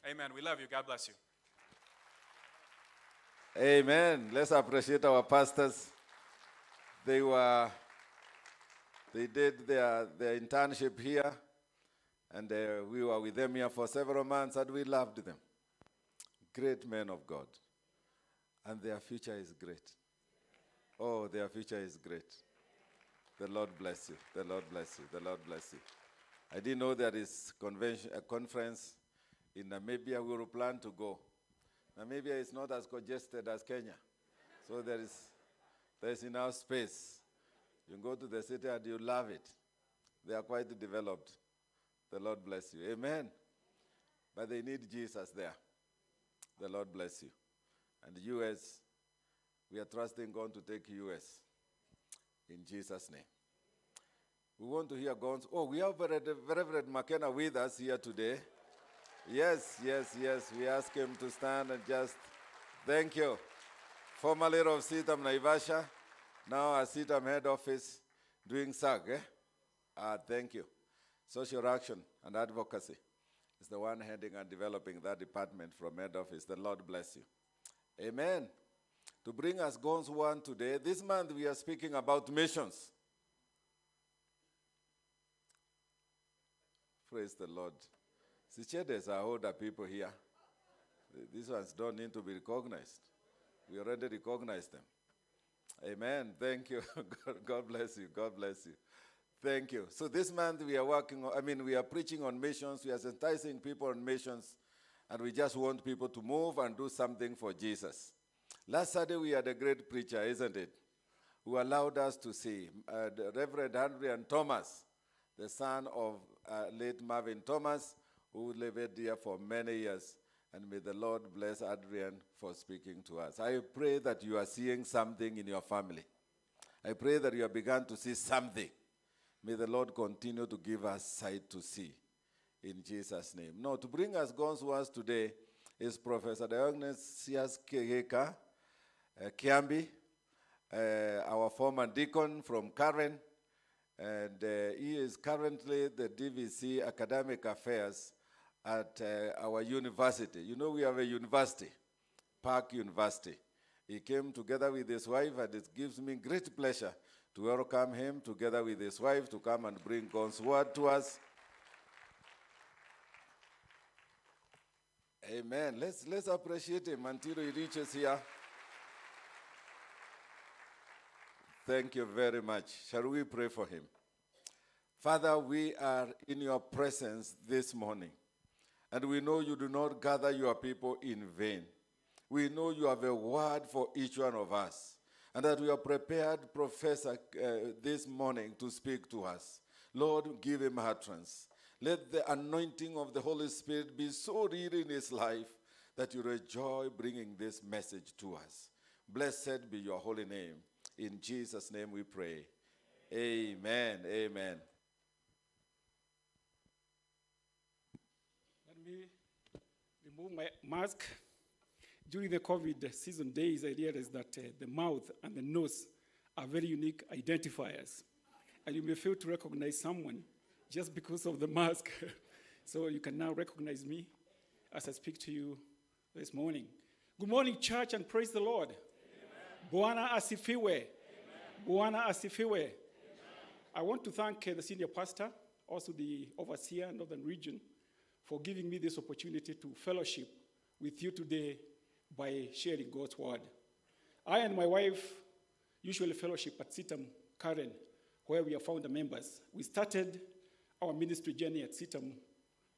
Amen. We love you. God bless you. Amen. Let's appreciate our pastors. They were, they did their, their internship here, and uh, we were with them here for several months, and we loved them. Great men of God. And their future is great. Oh, their future is great. The Lord bless you. The Lord bless you. The Lord bless you. I didn't know there is convention, a conference in Namibia. We will plan to go. Namibia is not as congested as Kenya. So there is, there is enough space. You go to the city and you love it. They are quite developed. The Lord bless you. Amen. But they need Jesus there. The Lord bless you. And the U.S., we are trusting God to take U.S. in Jesus' name. We want to hear God's. Oh, we have Reverend McKenna with us here today. Yes, yes, yes. We ask him to stand and just thank you. Former leader of CITAM Naivasha, now at CITAM head office doing SAG. Eh? Uh, thank you. Social action and advocacy is the one heading and developing that department from head office. The Lord bless you. Amen. To bring us God's one today, this month we are speaking about missions. Praise the Lord. Sichedes are older people here. These ones don't need to be recognized. We already recognize them. Amen. Thank you. God bless you. God bless you. Thank you. So this month we are working on, I mean, we are preaching on missions. We are enticing people on missions. And we just want people to move and do something for Jesus. Last Saturday we had a great preacher, isn't it? Who allowed us to see uh, Reverend Adrian Thomas, the son of uh, late Marvin Thomas, who lived here for many years. And may the Lord bless Adrian for speaking to us. I pray that you are seeing something in your family. I pray that you have begun to see something. May the Lord continue to give us sight to see. In Jesus' name. Now, to bring us God's words today is Professor Dionysius Kihika uh, Kiambi, uh, our former deacon from Karen, and uh, he is currently the DVC Academic Affairs at uh, our university. You know, we have a university, PAC University. He came together with his wife, and it gives me great pleasure to welcome him together with his wife to come and bring God's word to us. Amen. Let's, let's appreciate him until he reaches here. Thank you very much. Shall we pray for him? Father, we are in your presence this morning, and we know you do not gather your people in vain. We know you have a word for each one of us, and that we are prepared, Professor, uh, this morning to speak to us. Lord, give him utterance. Let the anointing of the Holy Spirit be so real in his life that you enjoy bringing this message to us. Blessed be your holy name. In Jesus' name we pray. Amen. Amen. Let me remove my mask. During the COVID season days, I realized that uh, the mouth and the nose are very unique identifiers. And you may fail to recognize someone just because of the mask. so you can now recognize me as I speak to you this morning. Good morning, church, and praise the Lord. Bwana asifiwe. Bwana asifiwe. I want to thank uh, the senior pastor, also the overseer, Northern Region, for giving me this opportunity to fellowship with you today by sharing God's word. I and my wife usually fellowship at CITAM Karen, where we are founder members. We started our ministry journey at CITAM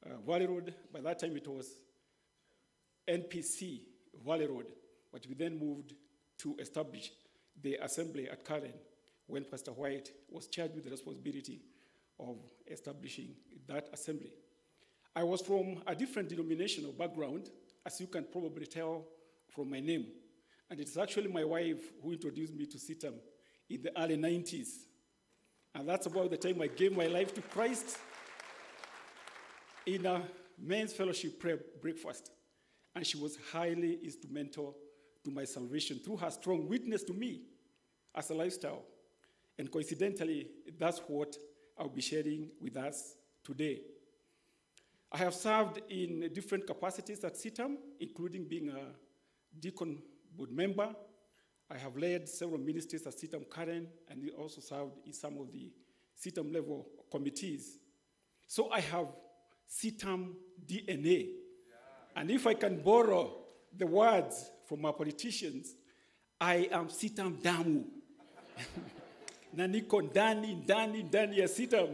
uh, Valley Road. By that time, it was NPC Valley Road, but we then moved to establish the assembly at Karen when Pastor White was charged with the responsibility of establishing that assembly. I was from a different denominational background, as you can probably tell from my name. And it's actually my wife who introduced me to CITAM in the early 90s. And that's about the time I gave my life to Christ in a men's fellowship prayer breakfast. And she was highly instrumental to my salvation through her strong witness to me as a lifestyle. And coincidentally, that's what I'll be sharing with us today. I have served in different capacities at CITAM, including being a deacon board member. I have led several ministries at CITAM Karen and also served in some of the CITAM level committees. So I have CITAM DNA. And if I can borrow the words from our politicians, I am CITAM damu. na niko Dani, Dani, ndani ya CITAM.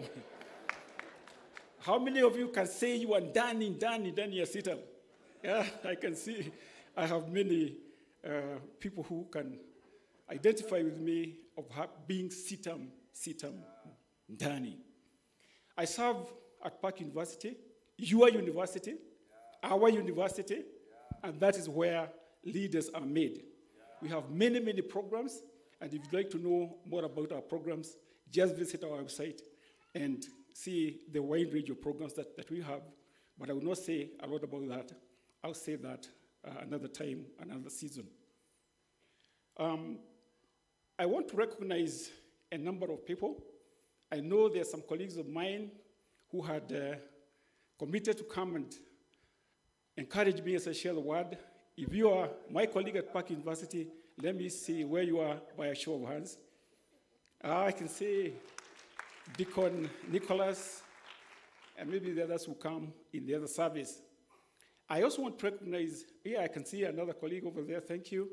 How many of you can say you are Dani, Dani, Dani, ya CITAM? Yeah, I can see. I have many uh, people who can identify with me of being CITAM, CITAM Dani. I serve at PAC University, your university, our university, and that is where leaders are made. We have many, many programs, and if you'd like to know more about our programs, just visit our website and see the wide range of programs that, that we have. But I will not say a lot about that. I'll say that uh, another time, another season. Um, I want to recognize a number of people. I know there are some colleagues of mine who had uh, committed to come and encourage me as I share the word. If you are my colleague at PAC University, let me see where you are by a show of hands. Uh, I can see Deacon Nicholas, and maybe the others will come in the other service. I also want to recognize, here I can see another colleague over there, thank you.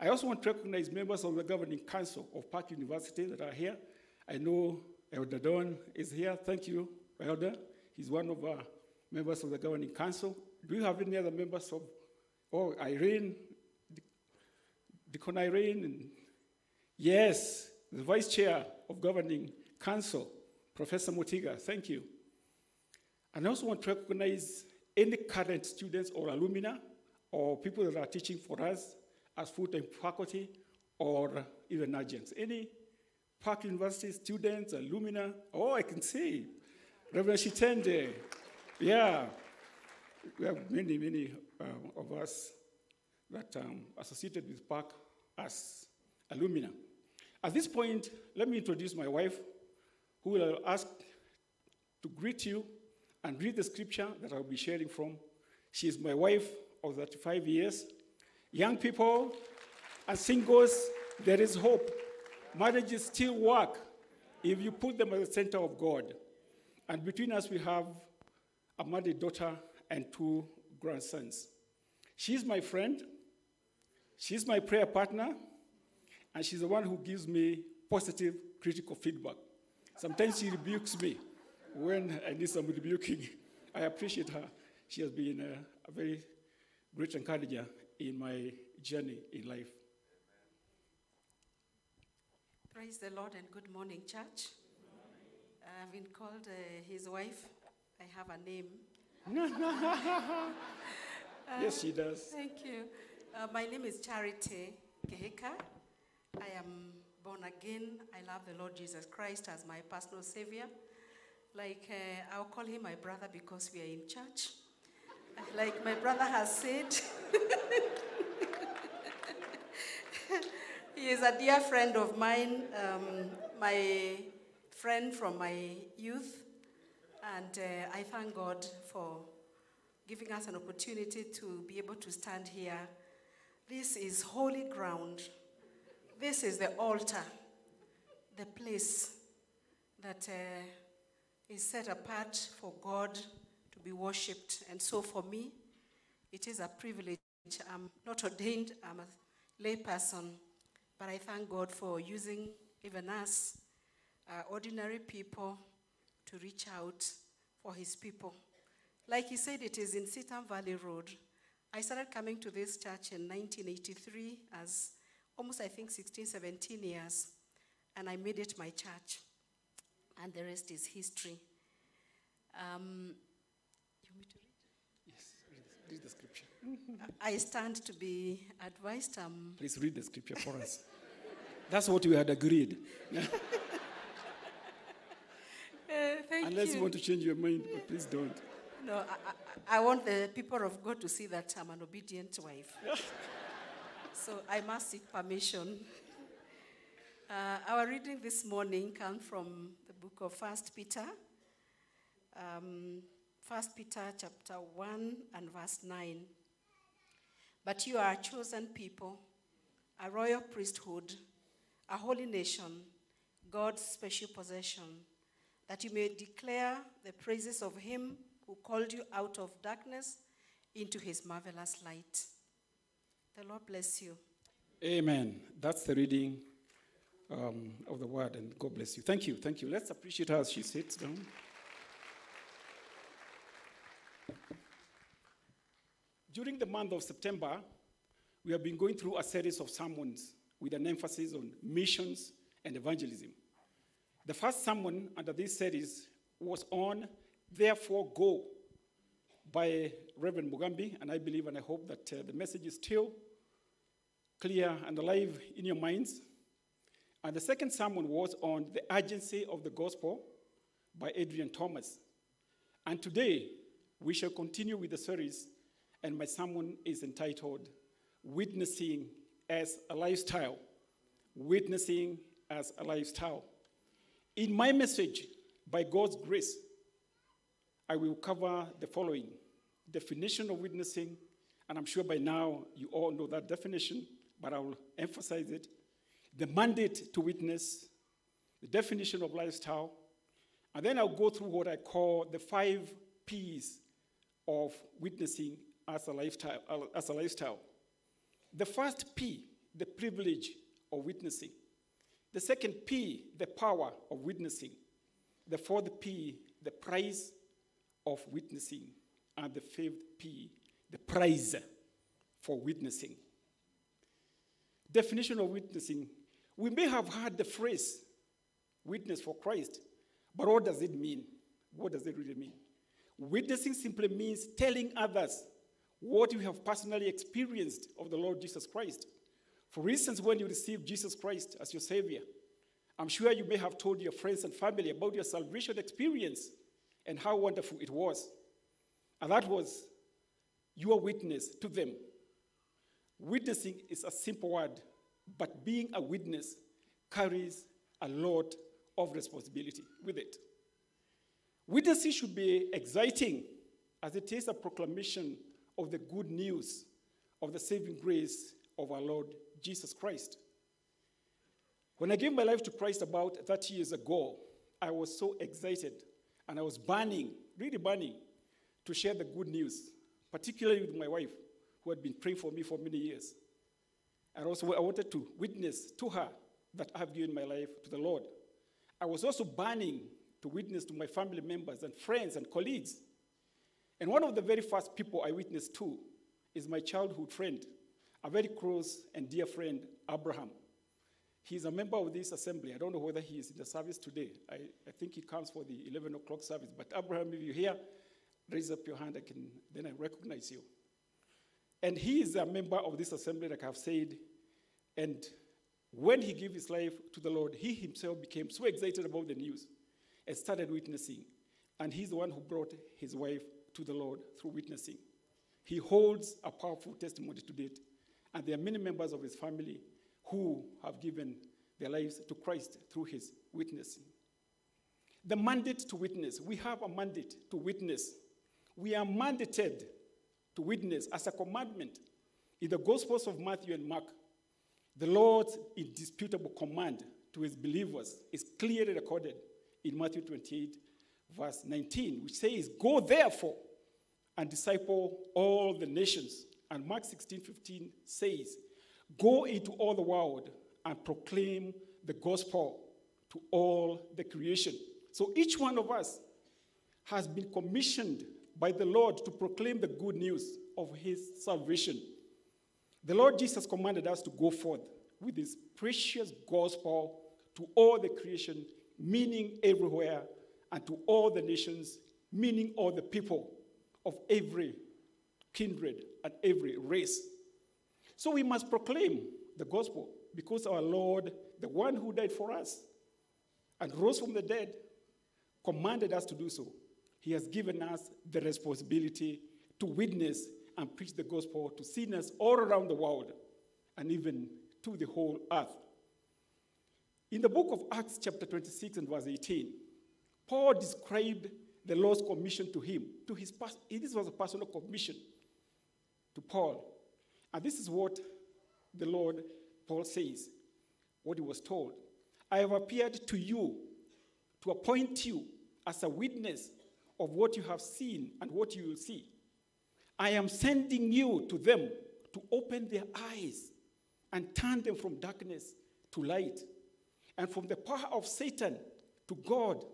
I also want to recognize members of the governing council of PAC University that are here. I know Elder Don is here, thank you, Elder. He's one of our members of the governing council. Do you have any other members of, oh, Irene, Deacon Irene, yes, the Vice Chair of Governing Council, Professor Motiga, thank you. And I also want to recognize any current students or alumni or people that are teaching for us as full-time faculty or even adjuncts. Any PAC University students, alumni, oh, I can see. Reverend Shitende, yeah. We have many, many um, of us that um, associated with PAC as alumni. At this point, let me introduce my wife, who will ask to greet you and read the scripture that I'll be sharing from. She is my wife of 35 years. Young people and singles, there is hope. Marriages still work if you put them at the center of God. And between us, we have a married daughter and two grandsons. She's my friend, she's my prayer partner, and she's the one who gives me positive critical feedback. Sometimes she rebukes me when I need some rebuking. I appreciate her. She has been a, a very great encourager in my journey in life. Praise the Lord and good morning, church. I've been called uh, his wife. I have a name. yes, she does. Thank you. Uh, my name is Charity Kihika. I am born again. I love the Lord Jesus Christ as my personal savior. Like, uh, I'll call him my brother because we are in church. like my brother has said, he is a dear friend of mine, um, my friend from my youth. And uh, I thank God for giving us an opportunity to be able to stand here. This is holy ground. This is the altar, the place that uh, is set apart for God to be worshipped. And so for me, it is a privilege. I'm not ordained, I'm a layperson, but I thank God for using even us, uh, ordinary people, to reach out for his people. Like he said, it is in CITAM Valley Road. I started coming to this church in 1983 as almost, I think, 16, 17 years, and I made it my church. And the rest is history. Um, you want me to read? Yes, read, read the scripture. I stand to be advised. Um, Please read the scripture for us. That's what we had agreed. Uh, thank Unless you. you want to change your mind, but please don't. No, I, I, I want the people of God to see that I'm an obedient wife. so I must seek permission. Uh, our reading this morning comes from the book of First Peter. Um, First Peter chapter 1 and verse 9. But you are a chosen people, a royal priesthood, a holy nation, God's special possession, that you may declare the praises of him who called you out of darkness into his marvelous light. The Lord bless you. Amen. That's the reading um, of the word, and God bless you. Thank you. Thank you. Let's appreciate her as she sits down. During the month of September, we have been going through a series of sermons with an emphasis on missions and evangelism. The first sermon under this series was on Therefore Go by Reverend Mugambi, and I believe and I hope that uh, the message is still clear and alive in your minds. And the second sermon was on the urgency of the gospel by Adrian Thomas. And today, we shall continue with the series, and my sermon is entitled Witnessing as a Lifestyle. Witnessing as a Lifestyle. In my message, by God's grace, I will cover the following definition of witnessing, and I'm sure by now you all know that definition, but I will emphasize it. The mandate to witness, the definition of lifestyle, and then I'll go through what I call the five P's of witnessing as a lifestyle. As a lifestyle. The first P, the privilege of witnessing. The second P, the power of witnessing. The fourth P, the price of witnessing. And the fifth P, the prize for witnessing. definition of witnessing, we may have heard the phrase witness for Christ, but what does it mean? What does it really mean? Witnessing simply means telling others what you have personally experienced of the Lord Jesus Christ. For instance, when you received Jesus Christ as your Savior, I'm sure you may have told your friends and family about your salvation experience and how wonderful it was. And that was your witness to them. Witnessing is a simple word, but being a witness carries a lot of responsibility with it. Witnessing should be exciting as it is a proclamation of the good news of the saving grace of our Lord Jesus Christ. When I gave my life to Christ about 30 years ago, I was so excited and I was burning, really burning, to share the good news, particularly with my wife, who had been praying for me for many years. And also, I wanted to witness to her that I have given my life to the Lord. I was also burning to witness to my family members and friends and colleagues. And one of the very first people I witnessed to is my childhood friend, a very close and dear friend, Abraham. He's a member of this assembly. I don't know whether he is in the service today. I, I think he comes for the 11 o'clock service. But Abraham, if you're here, raise up your hand. I can, then I recognize you. And he is a member of this assembly, like I've said. And when he gave his life to the Lord, he himself became so excited about the news and started witnessing. And he's the one who brought his wife to the Lord through witnessing. He holds a powerful testimony to date. And there are many members of his family who have given their lives to Christ through his witnessing. The mandate to witness. We have a mandate to witness. We are mandated to witness as a commandment. In the Gospels of Matthew and Mark, the Lord's indisputable command to his believers is clearly recorded in Matthew 28, verse 19, which says, Go therefore and disciple all the nations. And Mark 16, 15 says, Go into all the world and proclaim the gospel to all the creation. So each one of us has been commissioned by the Lord to proclaim the good news of his salvation. The Lord Jesus commanded us to go forth with his precious gospel to all the creation, meaning everywhere, and to all the nations, meaning all the people of every kindred and every race. So we must proclaim the gospel because our Lord, the one who died for us and rose from the dead, commanded us to do so. He has given us the responsibility to witness and preach the gospel to sinners all around the world and even to the whole earth. In the book of Acts, chapter 26 and verse 18, Paul described the Lord's commission to him. To his this was a personal commission to Paul. And this is what the Lord, Paul says, what he was told. I have appeared to you to appoint you as a witness of what you have seen and what you will see. I am sending you to them to open their eyes and turn them from darkness to light and from the power of Satan to God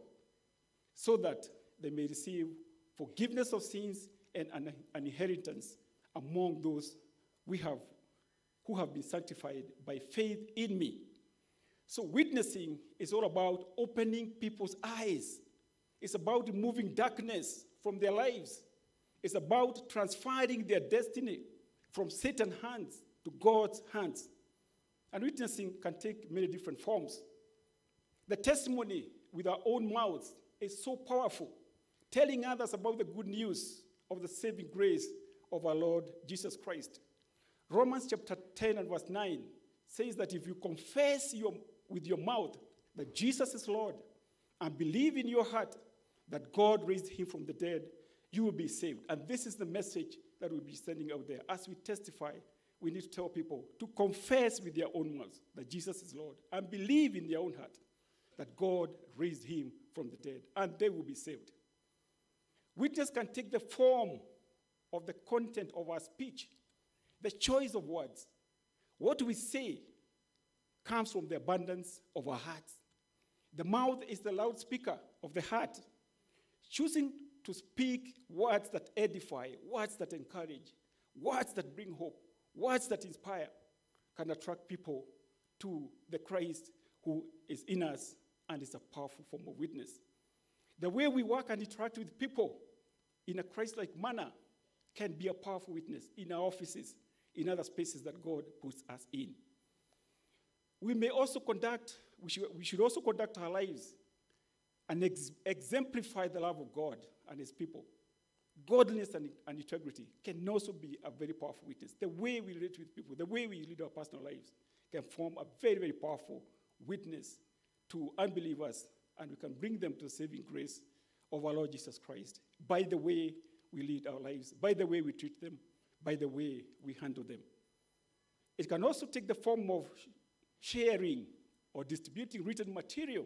so that they may receive forgiveness of sins and an, an inheritance among those we have who have been sanctified by faith in me. So witnessing is all about opening people's eyes. It's about removing darkness from their lives. It's about transferring their destiny from Satan's hands to God's hands. And witnessing can take many different forms. The testimony with our own mouths is so powerful, telling others about the good news of the saving grace of our Lord Jesus Christ. Romans chapter 10 and verse 9 says that if you confess your, with your mouth that Jesus is Lord and believe in your heart that God raised him from the dead, you will be saved. And this is the message that we'll be sending out there. As we testify, we need to tell people to confess with their own mouths that Jesus is Lord and believe in their own heart that God raised him from the dead, and they will be saved. Witness can take the form of the content of our speech, the choice of words. What we say comes from the abundance of our hearts. The mouth is the loudspeaker of the heart. Choosing to speak words that edify, words that encourage, words that bring hope, words that inspire can attract people to the Christ who is in us and is a powerful form of witness. The way we work and interact with people in a Christ like manner can be a powerful witness in our offices, in other spaces that God puts us in. We may also conduct, we should, we should also conduct our lives and ex- exemplify the love of God and His people. Godliness and, and integrity can also be a very powerful witness. The way we relate with people, the way we lead our personal lives, can form a very, very powerful witness to unbelievers, and we can bring them to saving grace of our Lord Jesus Christ by the way we lead our lives, by the way we treat them, by the way we handle them. It can also take the form of sharing or distributing written material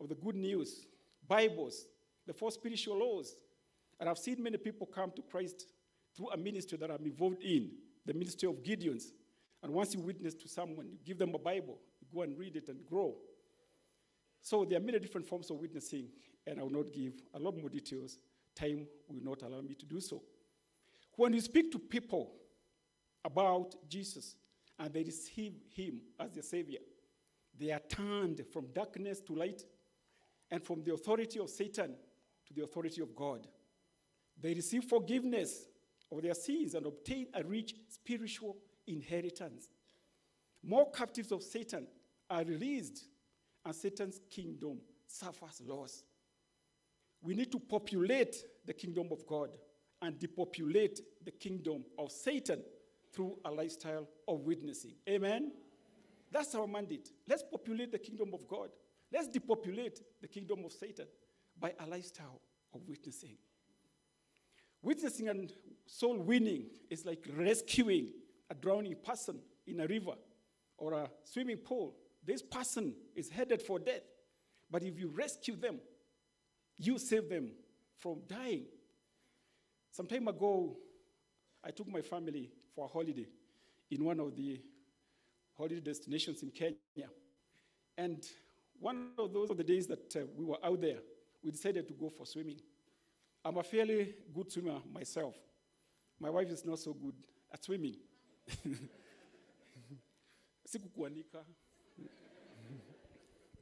of the good news, Bibles, the four spiritual laws. And I've seen many people come to Christ through a ministry that I'm involved in, the ministry of Gideons. And once you witness to someone, you give them a Bible, you go and read it and grow. So there are many different forms of witnessing, and I will not give a lot more details. Time will not allow me to do so. When you speak to people about Jesus and they receive him as their savior, they are turned from darkness to light and from the authority of Satan to the authority of God. They receive forgiveness of their sins and obtain a rich spiritual inheritance. More captives of Satan are released, and Satan's kingdom suffers loss. We need to populate the kingdom of God and depopulate the kingdom of Satan through a lifestyle of witnessing. Amen? That's our mandate. Let's populate the kingdom of God. Let's depopulate the kingdom of Satan by a lifestyle of witnessing. Witnessing and soul winning is like rescuing a drowning person in a river or a swimming pool. This person is headed for death. But if you rescue them, you save them from dying. Some time ago, I took my family for a holiday in one of the holiday destinations in Kenya. And one of those of the days that uh, we were out there, we decided to go for swimming. I'm a fairly good swimmer myself. My wife is not so good at swimming. Sikukuanika.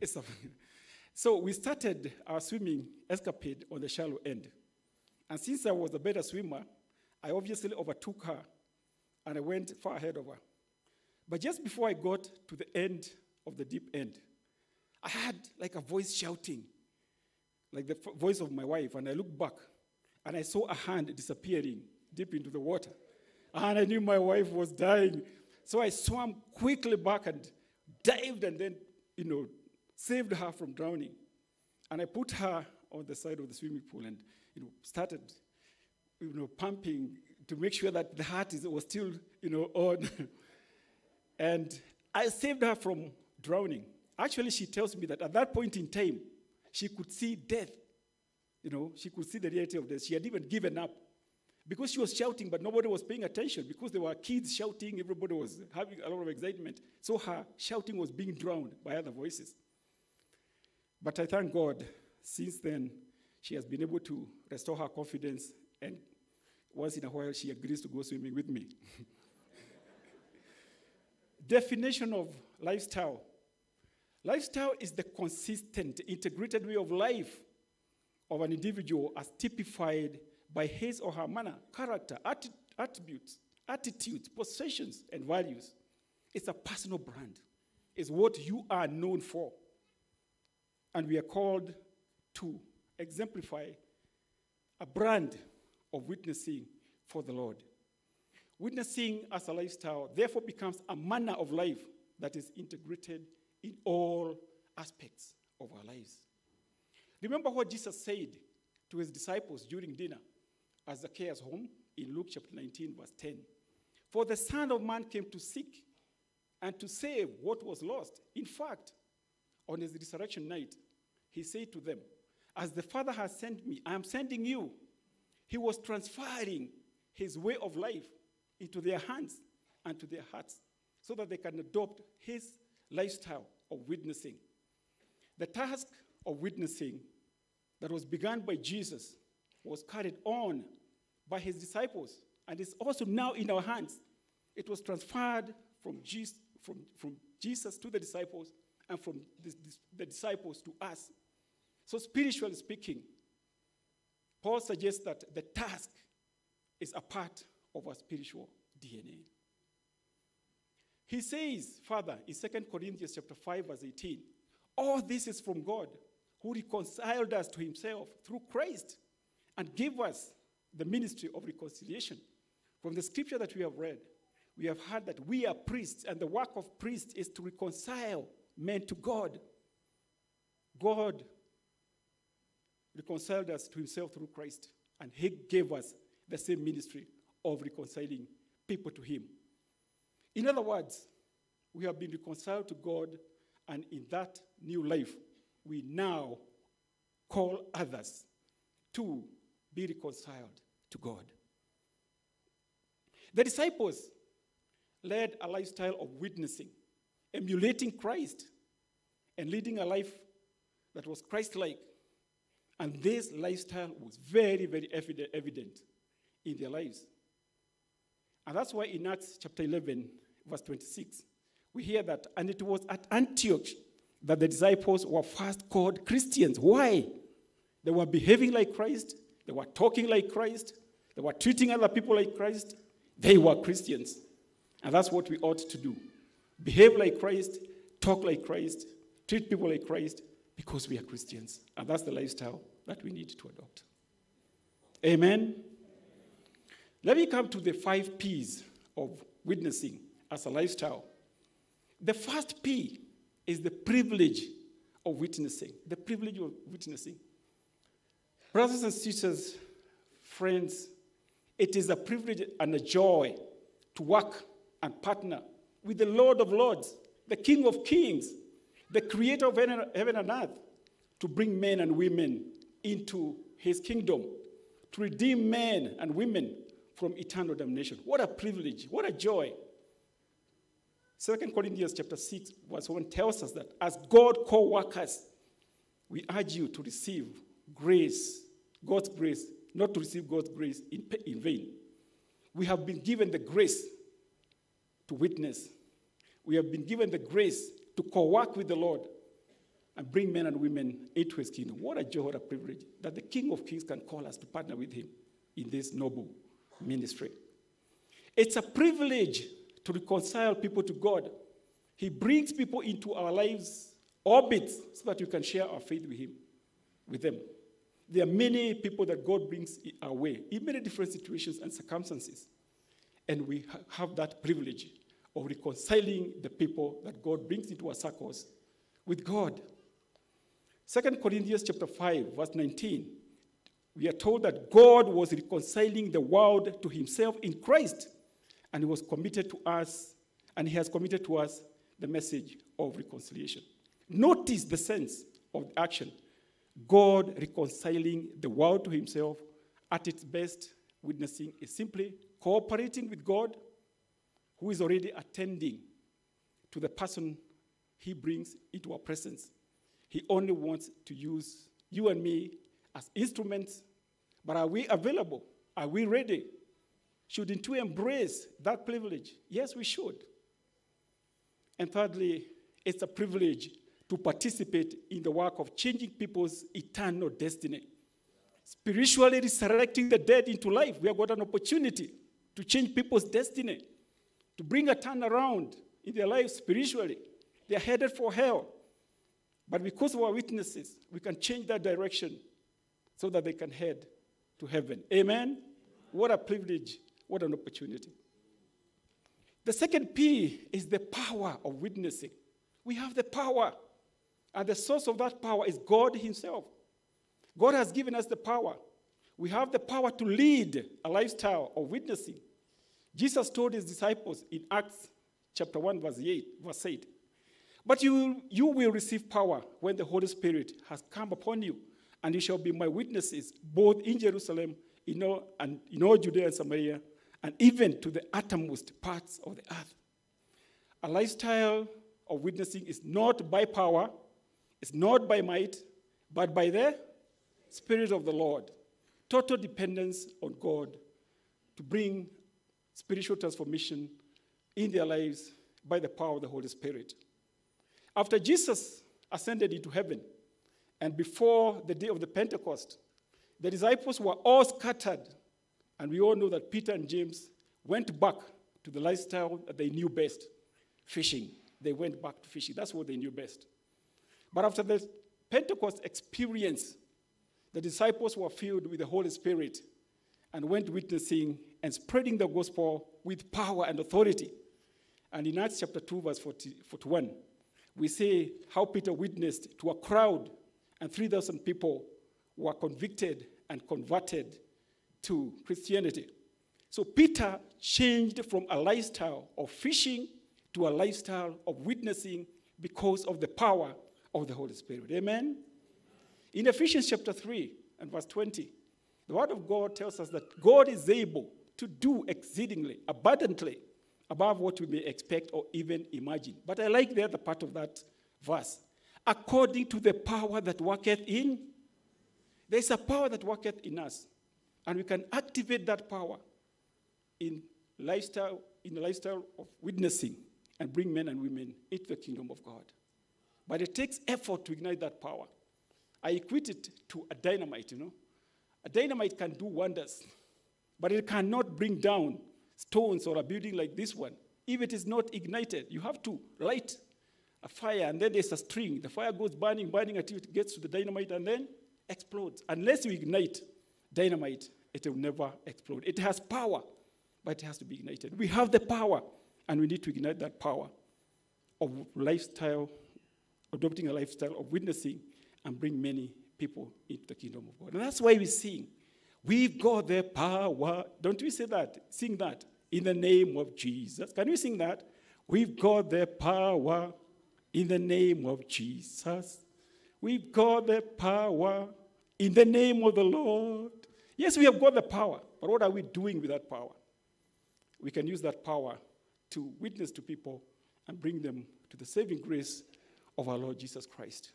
So we started our swimming escapade on the shallow end. And since I was a better swimmer, I obviously overtook her and I went far ahead of her. But just before I got to the end of the deep end, I had like a voice shouting, like the voice of my wife. And I looked back and I saw a hand disappearing deep into the water. And I knew my wife was dying. So I swam quickly back and dived and then, you know, saved her from drowning. And I put her on the side of the swimming pool and, you know, started, you know, pumping to make sure that the heart is, was still, you know, on. and I saved her from drowning. Actually, she tells me that at that point in time, she could see death. You know, she could see the reality of death. She had even given up because she was shouting, but nobody was paying attention because there were kids shouting, everybody was having a lot of excitement. So her shouting was being drowned by other voices. But I thank God, since then, she has been able to restore her confidence, and once in a while, she agrees to go swimming with me. Definition of lifestyle lifestyle is the consistent, integrated way of life of an individual as typified by his or her manner, character, atti- attributes, attitudes, possessions, and values. It's a personal brand. It's what you are known for. And we are called to exemplify a brand of witnessing for the Lord. Witnessing as a lifestyle therefore becomes a manner of life that is integrated in all aspects of our lives. Remember what Jesus said to his disciples during dinner at Zacchaeus home in Luke chapter 19, verse 10. For the Son of Man came to seek and to save what was lost. In fact, on his resurrection night, he said to them, As the Father has sent me, I am sending you. He was transferring his way of life into their hands and to their hearts so that they can adopt his lifestyle of witnessing. The task of witnessing that was begun by Jesus was carried on by his disciples and is also now in our hands. It was transferred from Jesus, from, from Jesus to the disciples and from the, the disciples to us. So, spiritually speaking, Paul suggests that the task is a part of our spiritual DNA. He says, Father, in 2 Corinthians chapter 5, verse 18, all this is from God, who reconciled us to himself through Christ and gave us the ministry of reconciliation. From the scripture that we have read, we have heard that we are priests, and the work of priests is to reconcile men to God. God reconciled us to himself through Christ, and he gave us the same ministry of reconciling people to him. In other words, we have been reconciled to God, and in that new life, we now call others to be reconciled to God. The disciples led a lifestyle of witnessing, emulating Christ, and leading a life that was Christ like. And this lifestyle was very, very evident in their lives. And that's why in Acts chapter 11, verse 26, we hear that, and it was at Antioch that the disciples were first called Christians. Why? They were behaving like Christ, they were talking like Christ, they were treating other people like Christ. They were Christians. And that's what we ought to do behave like Christ, talk like Christ, treat people like Christ, because we are Christians. And that's the lifestyle that we need to adopt. Amen. Let me come to the five P's of witnessing as a lifestyle. The first P is the privilege of witnessing. The privilege of witnessing. Brothers and sisters, friends, it is a privilege and a joy to work and partner with the Lord of Lords, the King of Kings, the creator of heaven and earth, to bring men and women into his kingdom, to redeem men and women from eternal damnation. What a privilege, what a joy. Second Corinthians chapter 6, verse 1 tells us that as God co-workers, we urge you to receive grace, God's grace, not to receive God's grace in, in vain. We have been given the grace to witness. We have been given the grace to co-work with the Lord and bring men and women into his kingdom. What a joy, what a privilege that the King of Kings can call us to partner with him in this noble ministry. It's a privilege to reconcile people to God. He brings people into our lives orbits so that we can share our faith with him, with them. There are many people that God brings our way in many different situations and circumstances. And we have that privilege of reconciling the people that God brings into our circles with God. 2 Corinthians chapter 5, verse 19, we are told that God was reconciling the world to himself in Christ, and he was committed to us, and he has committed to us the message of reconciliation. Notice the sense of the action. God reconciling the world to himself at its best, witnessing is simply cooperating with God who is already attending to the person he brings into our presence. He only wants to use you and me as instruments. But are we available? Are we ready? Shouldn't we embrace that privilege? Yes, we should. And thirdly, it's a privilege to participate in the work of changing people's eternal destiny. Spiritually resurrecting the dead into life, we have got an opportunity to change people's destiny to bring a turnaround in their lives spiritually. They're headed for hell. But because of our witnesses, we can change that direction so that they can head to heaven. Amen? What a privilege. What an opportunity. The second P is the power of witnessing. We have the power, and the source of that power is God Himself. God has given us the power. We have the power to lead a lifestyle of witnessing. Jesus told his disciples in Acts chapter 1, verse 8, verse 8 But you, you will receive power when the Holy Spirit has come upon you, and you shall be my witnesses both in Jerusalem, in all, and in all Judea and Samaria, and even to the uttermost parts of the earth. A lifestyle of witnessing is not by power, it's not by might, but by the Spirit of the Lord. Total dependence on God to bring spiritual transformation in their lives by the power of the Holy Spirit. After Jesus ascended into heaven, and before the day of the Pentecost, the disciples were all scattered. And we all know that Peter and James went back to the lifestyle that they knew best fishing. They went back to fishing. That's what they knew best. But after the Pentecost experience, the disciples were filled with the Holy Spirit and went witnessing and spreading the gospel with power and authority. And in Acts chapter 2, verse 40, 41, we see how Peter witnessed to a crowd, and 3,000 people were convicted and converted to Christianity. So Peter changed from a lifestyle of fishing to a lifestyle of witnessing because of the power of the Holy Spirit. Amen? In Ephesians chapter 3 and verse 20, the Word of God tells us that God is able to do exceedingly, abundantly, above what we may expect or even imagine. But I like the other part of that verse. According to the power that worketh in, there's a power that worketh in us. And we can activate that power in lifestyle, in the lifestyle of witnessing and bring men and women into the kingdom of God. But it takes effort to ignite that power. I equate it to a dynamite, you know. A dynamite can do wonders, but it cannot bring down stones or a building like this one if it is not ignited. You have to light a fire, and then there's a string. The fire goes burning, burning until it gets to the dynamite and then explodes. Unless you ignite dynamite, it will never explode. It has power, but it has to be ignited. We have the power, and we need to ignite that power of lifestyle, adopting a lifestyle of witnessing, and bring many people into the kingdom of God. And that's why we sing. We've got the power. Don't we say that? Sing that. In the name of Jesus. Can we sing that? We've got the power in the name of Jesus. We've got the power in the name of the Lord. Yes, we have got the power, but what are we doing with that power? We can use that power to witness to people and bring them to the saving grace of our Lord Jesus Christ.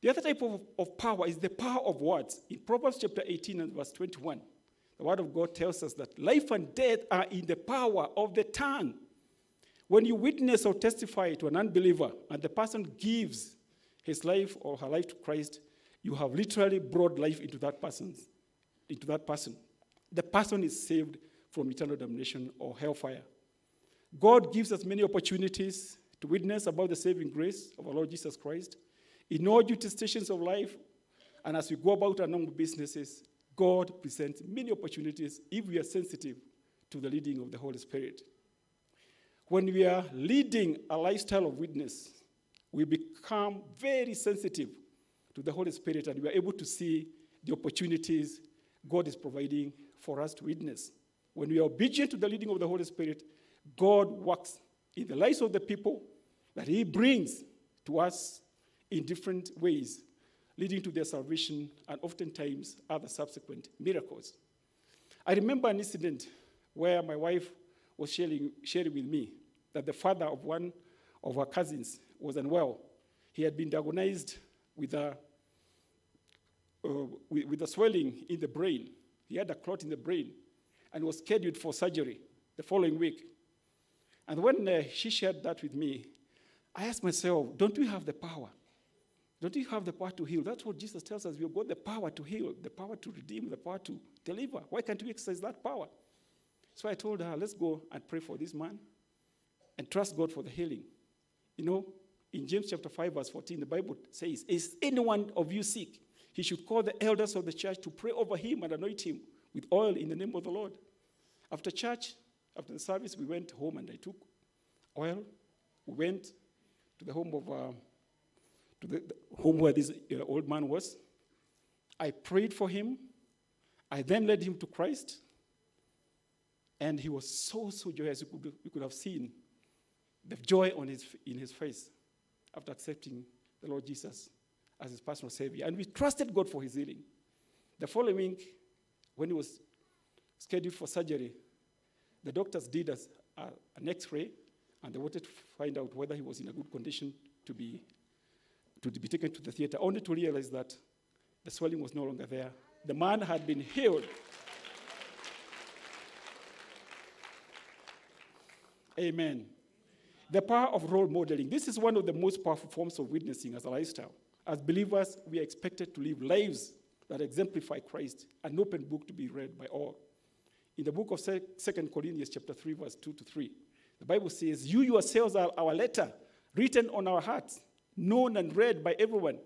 The other type of, of power is the power of words. In Proverbs chapter 18 and verse 21, the word of God tells us that life and death are in the power of the tongue. When you witness or testify to an unbeliever and the person gives his life or her life to Christ, you have literally brought life into that person's into that person. The person is saved from eternal damnation or hellfire. God gives us many opportunities to witness about the saving grace of our Lord Jesus Christ in all duty stations of life. And as we go about our normal businesses, God presents many opportunities if we are sensitive to the leading of the Holy Spirit. When we are leading a lifestyle of witness, we become very sensitive to the Holy Spirit and we are able to see the opportunities God is providing for us to witness. When we are obedient to the leading of the Holy Spirit, God works in the lives of the people that He brings to us in different ways, leading to their salvation and oftentimes other subsequent miracles. I remember an incident where my wife was sharing, sharing with me that the father of one of her cousins was unwell. He had been diagnosed with a, uh, with, with a swelling in the brain. He had a clot in the brain and was scheduled for surgery the following week. And when uh, she shared that with me, I asked myself, don't we have the power? Don't you have the power to heal? That's what Jesus tells us. We've got the power to heal, the power to redeem, the power to deliver. Why can't we exercise that power? So I told her, let's go and pray for this man and trust God for the healing. You know, in James chapter 5, verse 14, the Bible says, Is anyone of you sick? He should call the elders of the church to pray over him and anoint him with oil in the name of the Lord. After church, after the service, we went home and I took oil. We went to the home of uh, to the, home where this uh, old man was. I prayed for him. I then led him to Christ. And he was so, so joyous. You could, you could have seen the joy on his, in his face after accepting the Lord Jesus as his personal Savior. And we trusted God for his healing. The following when he was scheduled for surgery, the doctors did a, a, an x ray and they wanted to find out whether he was in a good condition to be, to be taken to the theater, only to realize that the swelling was no longer there. The man had been healed. Amen. The power of role modeling. This is one of the most powerful forms of witnessing as a lifestyle. As believers, we are expected to live lives that exemplify Christ, an open book to be read by all. In the book of 2 Corinthians, chapter 3, verse 2 to 3, the Bible says, You yourselves are our letter, written on our hearts, known and read by everyone.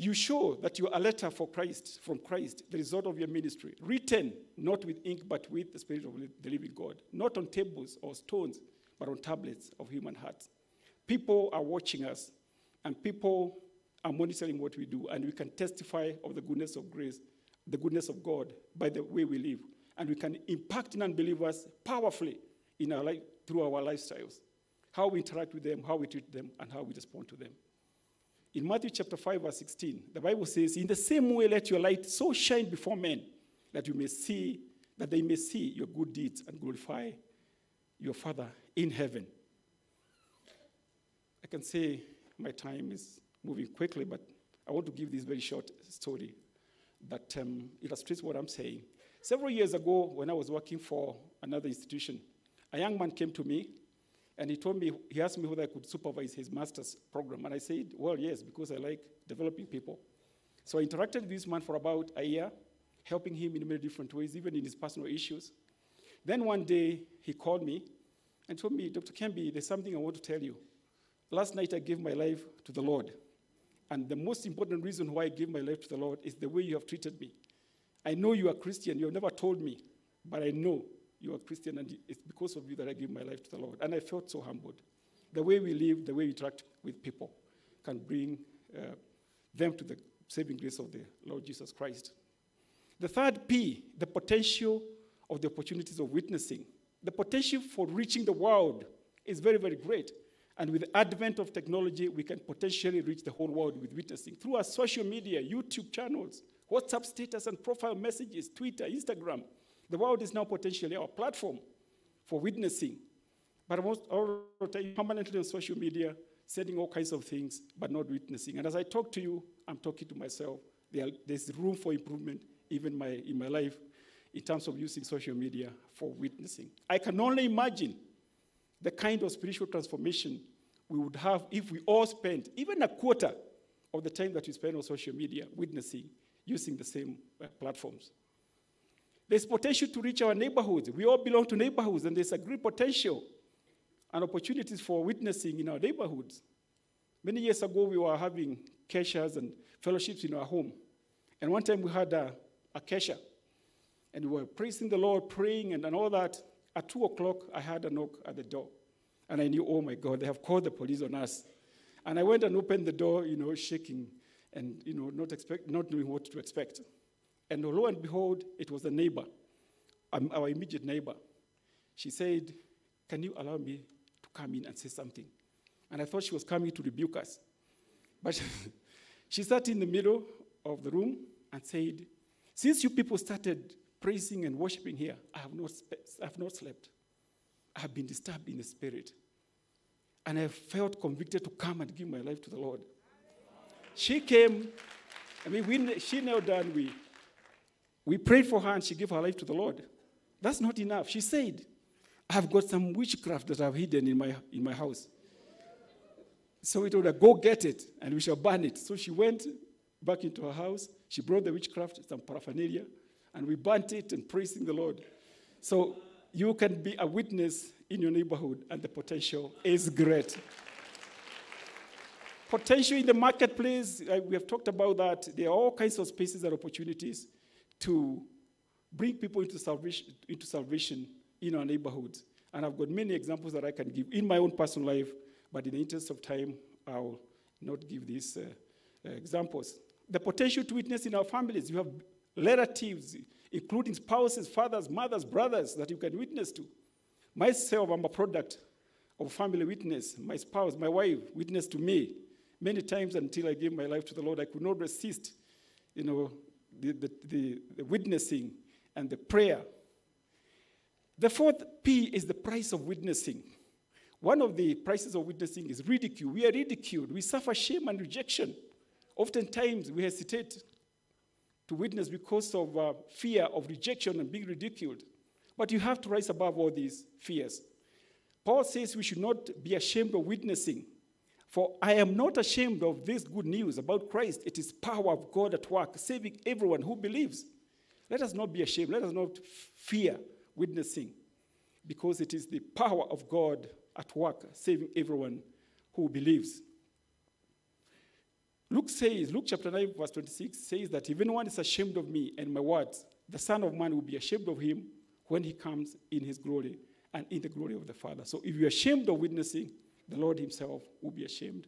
You show that you are a letter for Christ, from Christ, the result of your ministry, written not with ink but with the Spirit of the living God, not on tables or stones, but on tablets of human hearts. People are watching us, and people are monitoring what we do, and we can testify of the goodness of grace, the goodness of God by the way we live. And we can impact non believers powerfully in our life, through our lifestyles, how we interact with them, how we treat them, and how we respond to them. In Matthew chapter 5, verse 16, the Bible says, In the same way, let your light so shine before men that you may see, that they may see your good deeds and glorify your Father in heaven. I can say my time is moving quickly, but I want to give this very short story that um, illustrates what I'm saying. Several years ago, when I was working for another institution, a young man came to me and he told me, he asked me whether I could supervise his master's program. And I said, well, yes, because I like developing people. So I interacted with this man for about a year, helping him in many different ways, even in his personal issues. Then one day, he called me and told me, Dr. Kiambi, there's something I want to tell you. Last night, I gave my life to the Lord. And the most important reason why I gave my life to the Lord is the way you have treated me. I know you are Christian. You have never told me, but I know you are Christian, and it's because of you that I give my life to the Lord. And I felt so humbled. The way we live, the way we interact with people can bring uh, them to the saving grace of the Lord Jesus Christ. The third P, the potential of the opportunities of witnessing. The potential for reaching the world is very, very great. And with the advent of technology, we can potentially reach the whole world with witnessing through our social media, YouTube channels, WhatsApp status and profile messages, Twitter, Instagram. The world is now potentially our platform for witnessing. But most all permanently on social media, sending all kinds of things, but not witnessing. And as I talk to you, I'm talking to myself. There, there's room for improvement, even my, in my life, in terms of using social media for witnessing. I can only imagine the kind of spiritual transformation we would have if we all spent even a quarter of the time that we spend on social media witnessing using the same uh, platforms. There's potential to reach our neighborhoods. We all belong to neighborhoods, and there's a great potential and opportunities for witnessing in our neighborhoods. Many years ago, we were having keshas and fellowships in our home. And one time we had a, a and we were praising the Lord, praying, and, and all that. At 2 o'clock, I had a knock at the door. And I knew, oh my God, they have called the police on us. And I went and opened the door, you know, shaking and, you know, not, expect, not knowing what to expect. And lo and behold, it was a neighbor, um, our immediate neighbor. She said, Can you allow me to come in and say something? And I thought she was coming to rebuke us. But she sat in the middle of the room and said, Since you people started praising and worshiping here, I have not, I have not slept. I have been disturbed in the spirit. And I felt convicted to come and give my life to the Lord. She came, I mean, we, she knelt down, we, we prayed for her, and she gave her life to the Lord. That's not enough. She said, I've got some witchcraft that I've hidden in my, in my house. So we told her, go get it, and we shall burn it. So she went back into her house. She brought the witchcraft, some paraphernalia, and we burnt it and praising the Lord. So you can be a witness in your neighborhood, and the potential is great. potential in the marketplace, uh, we have talked about that. There are all kinds of spaces and opportunities to bring people into salvation, into salvation in our neighborhoods. And I've got many examples that I can give in my own personal life, but in the interest of time, I'll not give these uh, uh, examples. The potential to witness in our families. You have relatives, including spouses, fathers, mothers, brothers that you can witness to. Myself, I'm a product of family witness. My spouse, my wife, witnessed to me many times until I gave my life to the Lord. I could not resist, you know, the, the, the, the witnessing and the prayer. The fourth P is the price of witnessing. One of the prices of witnessing is ridicule. We are ridiculed. We suffer shame and rejection. Oftentimes, we hesitate to witness because of uh, fear of rejection and being ridiculed. But you have to rise above all these fears. Paul says we should not be ashamed of witnessing. For I am not ashamed of this good news about Christ. It is power of God at work, saving everyone who believes. Let us not be ashamed. Let us not fear witnessing, because it is the power of God at work, saving everyone who believes. Luke says, Luke chapter 9, verse 26 says that if anyone is ashamed of me and my words, the Son of Man will be ashamed of him when he comes in his glory and in the glory of the Father. So if you're ashamed of witnessing, the Lord himself will be ashamed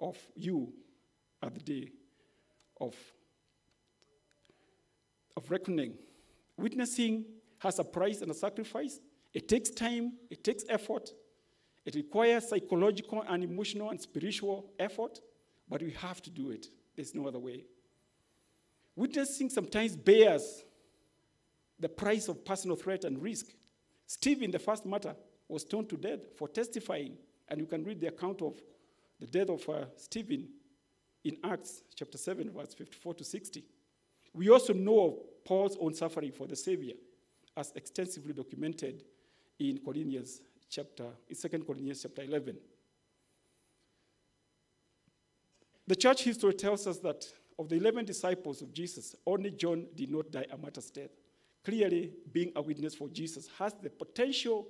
of you at the day of, of reckoning. Witnessing has a price and a sacrifice. It takes time, it takes effort, it requires psychological and emotional and spiritual effort, but we have to do it. There's no other way. Witnessing sometimes bears the price of personal threat and risk. Stephen, the first martyr, was stoned to death for testifying, and you can read the account of the death of uh, Stephen in Acts chapter 7, verse 54 to 60. We also know of Paul's own suffering for the Savior, as extensively documented in Corinthians chapter, in 2 Corinthians chapter 11. The church history tells us that of the 11 disciples of Jesus, only John did not die a martyr's death. Clearly, being a witness for Jesus has the potential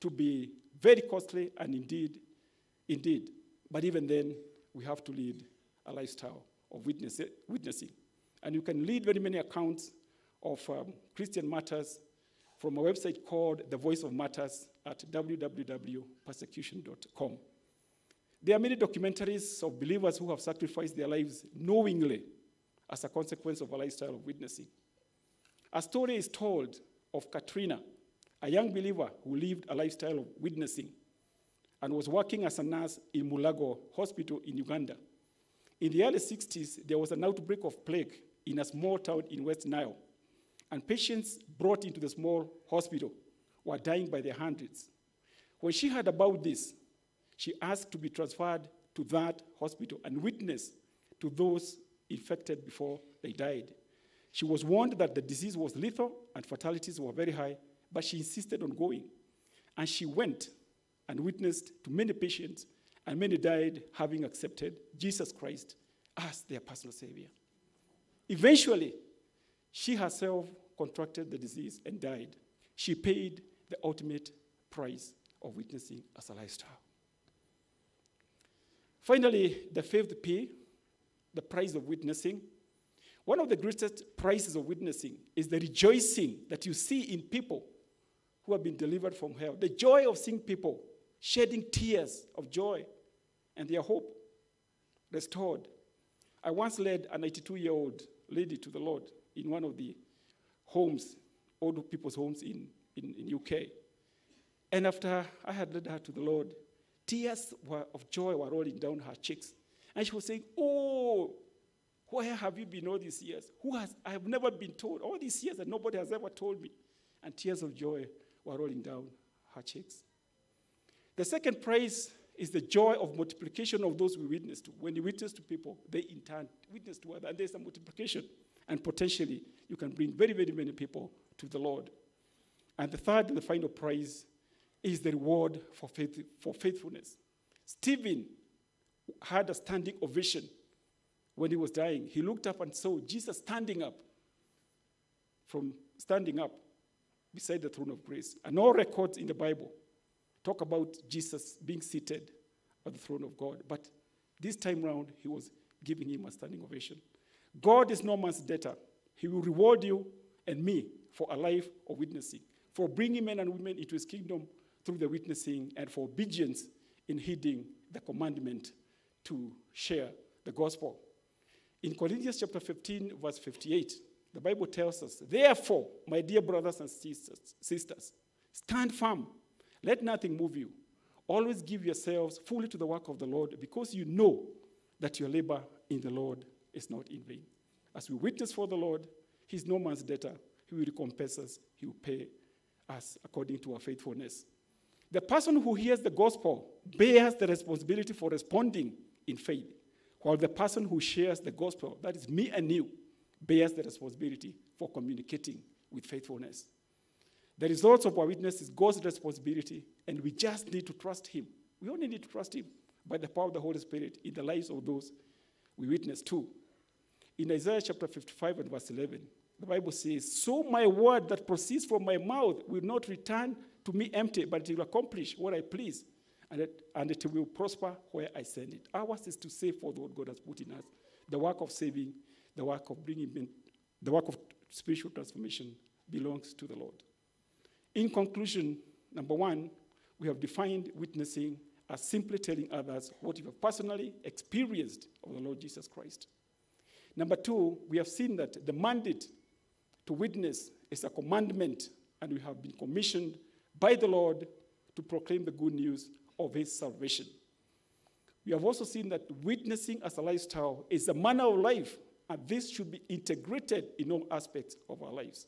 to be very costly and indeed, indeed. But even then, we have to lead a lifestyle of witness, witnessing. And you can read very many accounts of um, Christian martyrs from a website called The Voice of Martyrs at www.persecution.com. There are many documentaries of believers who have sacrificed their lives knowingly as a consequence of a lifestyle of witnessing. A story is told of Katrina, a young believer who lived a lifestyle of witnessing and was working as a nurse in Mulago Hospital in Uganda. In the early 60s, there was an outbreak of plague in a small town in West Nile, and patients brought into the small hospital were dying by the hundreds. When she heard about this, she asked to be transferred to that hospital and witness to those infected before they died. She was warned that the disease was lethal and fatalities were very high, but she insisted on going. And she went and witnessed to many patients, and many died having accepted Jesus Christ as their personal Savior. Eventually, she herself contracted the disease and died. She paid the ultimate price of witnessing as a lifestyle. Finally, the fifth P, the price of witnessing. One of the greatest prices of witnessing is the rejoicing that you see in people who have been delivered from hell. The joy of seeing people shedding tears of joy and their hope restored. I once led a 92 year old lady to the Lord in one of the homes, old people's homes in, in, in UK. And after I had led her to the Lord, tears were, of joy were rolling down her cheeks. And she was saying, Oh, where have you been all these years? Who has, I have never been told all these years and nobody has ever told me. And tears of joy were rolling down her cheeks. The second praise is the joy of multiplication of those we witness to. When you witness to people, they in turn witness to others, and there's a multiplication. And potentially, you can bring very, very many people to the Lord. And the third and the final prize is the reward for, faith, for faithfulness. Stephen had a standing ovation when he was dying. He looked up and saw Jesus standing up from standing up beside the throne of grace. And all records in the Bible talk about Jesus being seated at the throne of God. But this time round, he was giving him a standing ovation. God is no man's debtor. He will reward you and me for a life of witnessing, for bringing men and women into his kingdom through the witnessing, and for obedience in heeding the commandment to share the gospel. In Corinthians chapter 15, verse 58, the Bible tells us, Therefore, my dear brothers and sisters, sisters, stand firm. Let nothing move you. Always give yourselves fully to the work of the Lord because you know that your labor in the Lord is not in vain. As we witness for the Lord, He's no man's debtor. He will recompense us, He will pay us according to our faithfulness. The person who hears the gospel bears the responsibility for responding in faith, while the person who shares the gospel, that is me and you, bears the responsibility for communicating with faithfulness. The results of our witness is God's responsibility, and we just need to trust Him. We only need to trust Him by the power of the Holy Spirit in the lives of those we witness to. In Isaiah chapter 55 and verse 11, the Bible says, So my word that proceeds from my mouth will not return to me empty, but it will accomplish what I please, and it, and it will prosper where I send it. Ours is to say for what God has put in us the work of saving, the work of bringing, the work of spiritual transformation belongs to the Lord. In conclusion, number one, we have defined witnessing as simply telling others what you have personally experienced of the Lord Jesus Christ. Number two, we have seen that the mandate to witness is a commandment, and we have been commissioned by the Lord to proclaim the good news of his salvation. We have also seen that witnessing as a lifestyle is a manner of life, and this should be integrated in all aspects of our lives.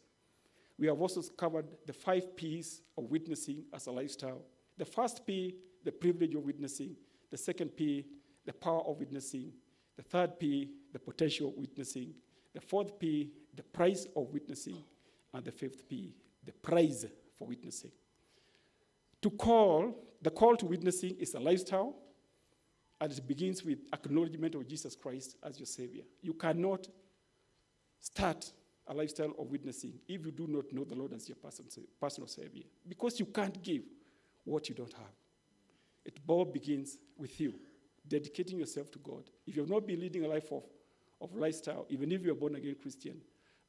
We have also covered the five P's of witnessing as a lifestyle. The first P, the privilege of witnessing. The second P, the power of witnessing. The third P, the potential of witnessing. The fourth P, the price of witnessing. And the fifth P, the prize for witnessing. To call, the call to witnessing is a lifestyle, and it begins with acknowledgement of Jesus Christ as your Savior. You cannot start a lifestyle of witnessing if you do not know the Lord as your personal Savior, because you can't give what you don't have. It all begins with you, dedicating yourself to God. If you have not been leading a life of, of lifestyle, even if you're born again Christian,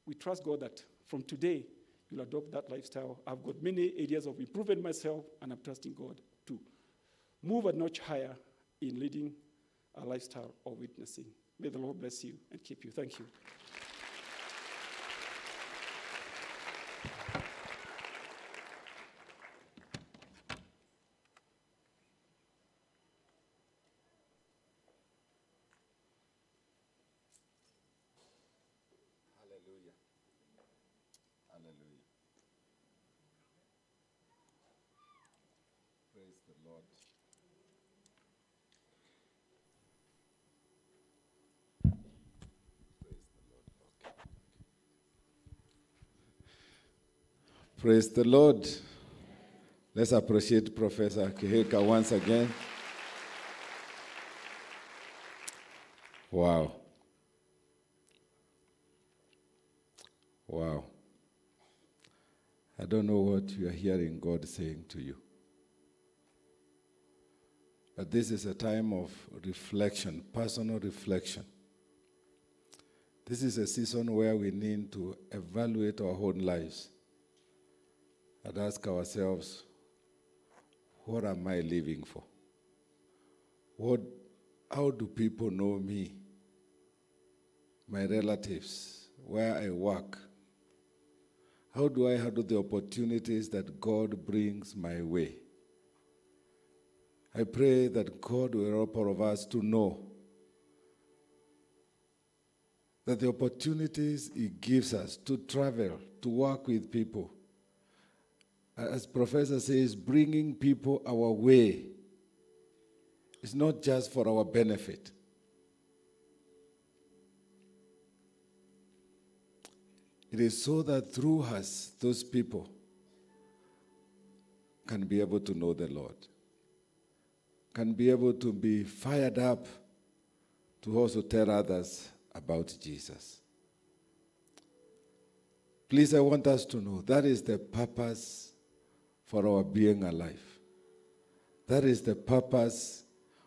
we trust God that from today you'll adopt that lifestyle. I've got many areas of improving myself, and I'm trusting God to move a notch higher in leading a lifestyle of witnessing. May the Lord bless you and keep you. Thank you. Hallelujah. Hallelujah. Praise the Lord. Praise the Lord. Let's appreciate Professor Kihika once again. Wow. Wow. I don't know what you are hearing God saying to you. But this is a time of reflection, personal reflection. This is a season where we need to evaluate our own lives and ask ourselves, what am I living for? What, how do people know me? My relatives, where I work? How do I handle the opportunities that God brings my way? I pray that God will help all of us to know that the opportunities He gives us to travel, to work with people, as Professor says, bringing people our way is not just for our benefit. It is so that through us, those people can be able to know the Lord, can be able to be fired up to also tell others about Jesus. Please, I want us to know that is the purpose for our being alive. That is the purpose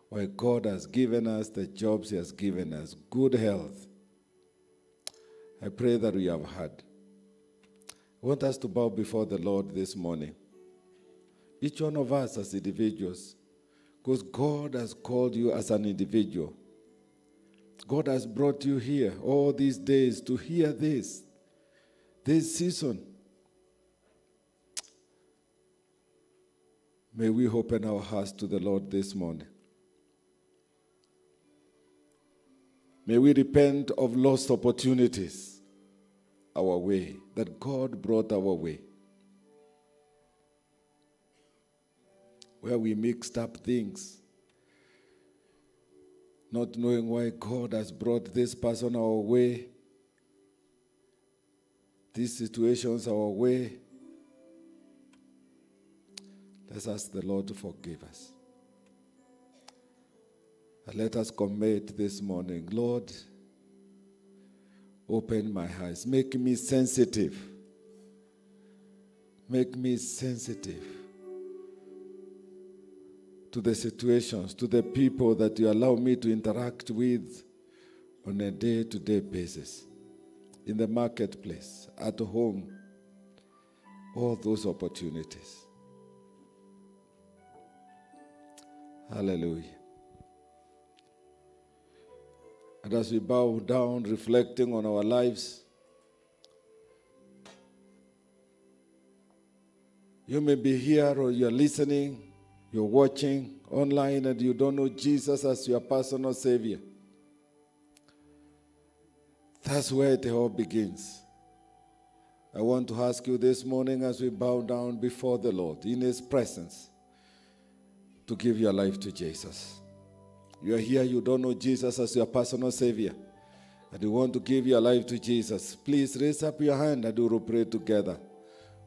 why God has given us the jobs He has given us, good health. I pray that we have had. I want us to bow before the Lord this morning. Each one of us as individuals, because God has called you as an individual. God has brought you here all these days to hear this, this season. May we open our hearts to the Lord this morning. May we repent of lost opportunities our way, that God brought our way. Where we mixed up things, not knowing why God has brought this person our way, these situations our way, Let's ask the Lord to forgive us. And let us commit this morning, Lord, open my eyes, make me sensitive. Make me sensitive to the situations, to the people that you allow me to interact with on a day to day basis, in the marketplace, at home, all those opportunities. Hallelujah. And as we bow down, reflecting on our lives, you may be here or you're listening, you're watching online, and you don't know Jesus as your personal Savior. That's where it all begins. I want to ask you this morning as we bow down before the Lord in His presence to give your life to Jesus. You are here, you don't know Jesus as your personal Savior, and you want to give your life to Jesus. Please raise up your hand and we will pray together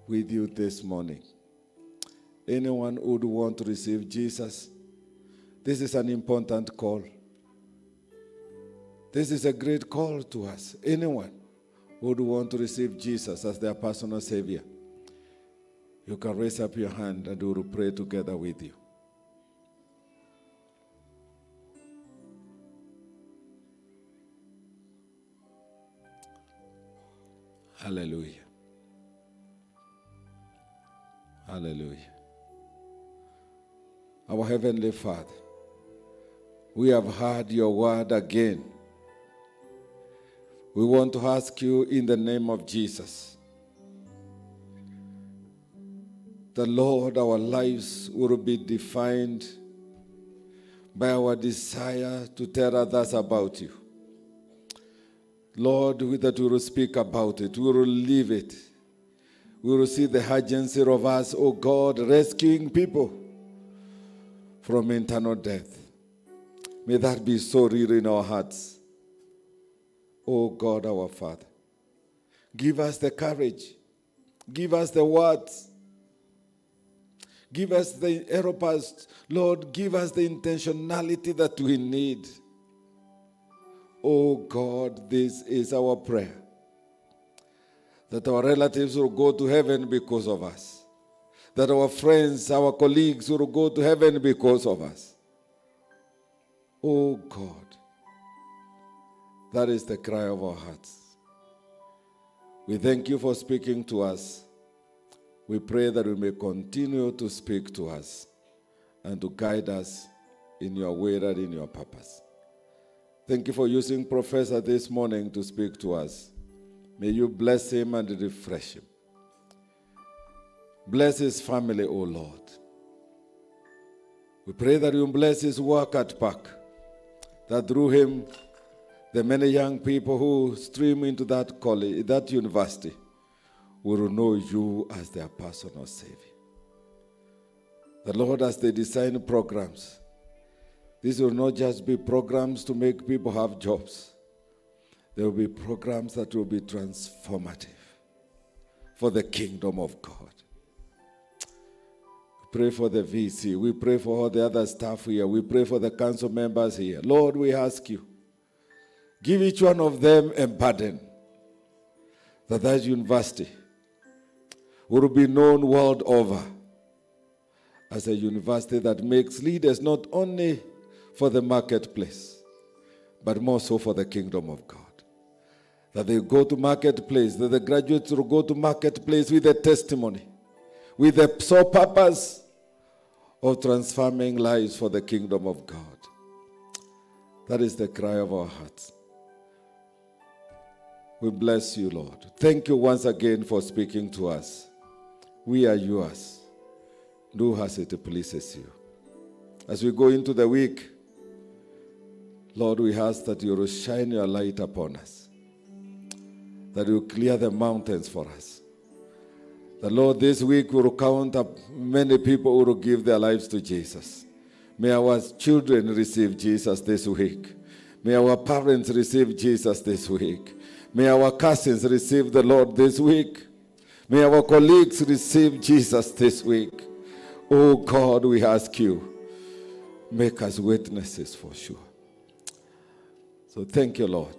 with you this morning. Anyone who would want to receive Jesus, this is an important call. This is a great call to us. Anyone who would want to receive Jesus as their personal Savior, you can raise up your hand and we will pray together with you. Hallelujah. Hallelujah. Our Heavenly Father, we have heard your word again. We want to ask you in the name of Jesus. The Lord, our lives will be defined by our desire to tell others about you. Lord, that we will speak about it, we will live it. We will see the urgency of us, oh God, rescuing people from internal death. May that be so real in our hearts. Oh God, our Father, give us the courage, give us the words, give us the us, Lord, give us the intentionality that we need. Oh God, this is our prayer. That our relatives will go to heaven because of us. That our friends, our colleagues will go to heaven because of us. Oh God, that is the cry of our hearts. We thank you for speaking to us. We pray that we may continue to speak to us and to guide us in your way and in your purpose. Thank you for using Professor this morning to speak to us. May you bless him and refresh him. Bless his family, O Lord. We pray that you bless his work at PAC, that through him, the many young people who stream into that college, that university, will know you as their personal Savior. The Lord, as they design programs, these will not just be programs to make people have jobs. There will be programs that will be transformative for the kingdom of God. Pray for the VC. We pray for all the other staff here. We pray for the council members here. Lord, we ask you, give each one of them a burden that that university will be known world over as a university that makes leaders not only for the marketplace, but more so for the kingdom of God. That they go to marketplace, that the graduates will go to marketplace with a testimony, with the sole purpose of transforming lives for the kingdom of God. That is the cry of our hearts. We bless you, Lord. Thank you once again for speaking to us. We are yours. Do as it pleases you. As we go into the week, Lord, we ask that you will shine your light upon us, that you will clear the mountains for us. The Lord, this week we will count up many people who will give their lives to Jesus. May our children receive Jesus this week. May our parents receive Jesus this week. May our cousins receive the Lord this week. May our colleagues receive Jesus this week. Oh God, we ask you, make us witnesses for sure. So thank you, Lord,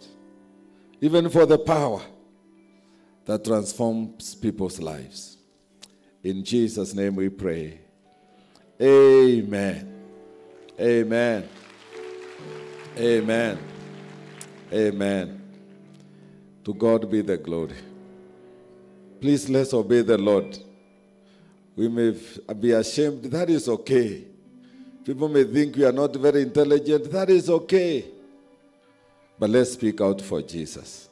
even for the power that transforms people's lives. In Jesus' name we pray. Amen. Amen. Amen. Amen. To God be the glory. Please let's obey the Lord. We may be ashamed. That is okay. People may think we are not very intelligent. That is okay. But let's speak out for Jesus.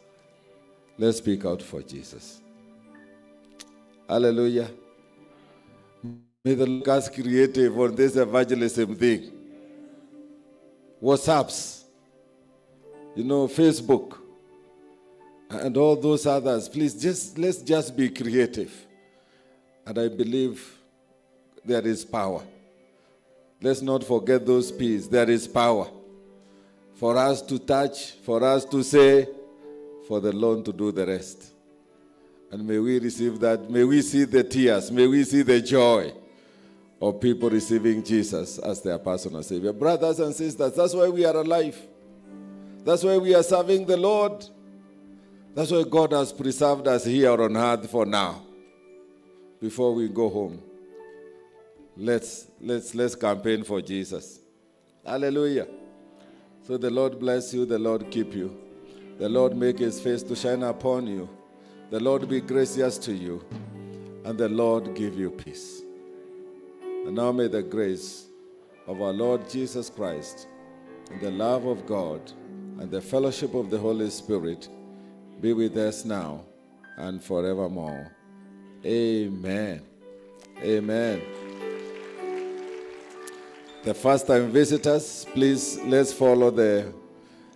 Let's speak out for Jesus. Hallelujah. May the Lord us creative on this evangelism thing. WhatsApps, you know, Facebook, and all those others. Please just let's just be creative. And I believe there is power. Let's not forget those P's. There is power for us to touch, for us to say, for the Lord to do the rest. And may we receive that. May we see the tears. May we see the joy of people receiving Jesus as their personal Savior. Brothers and sisters, that's why we are alive. That's why we are serving the Lord. That's why God has preserved us here on earth for now. Before we go home, let's let's let's campaign for Jesus. Hallelujah. So the Lord bless you, the Lord keep you. The Lord make his face to shine upon you. The Lord be gracious to you. And the Lord give you peace. And now may the grace of our Lord Jesus Christ, and the love of God, and the fellowship of the Holy Spirit be with us now and forevermore. Amen. Amen. The first time visitors, please let's follow the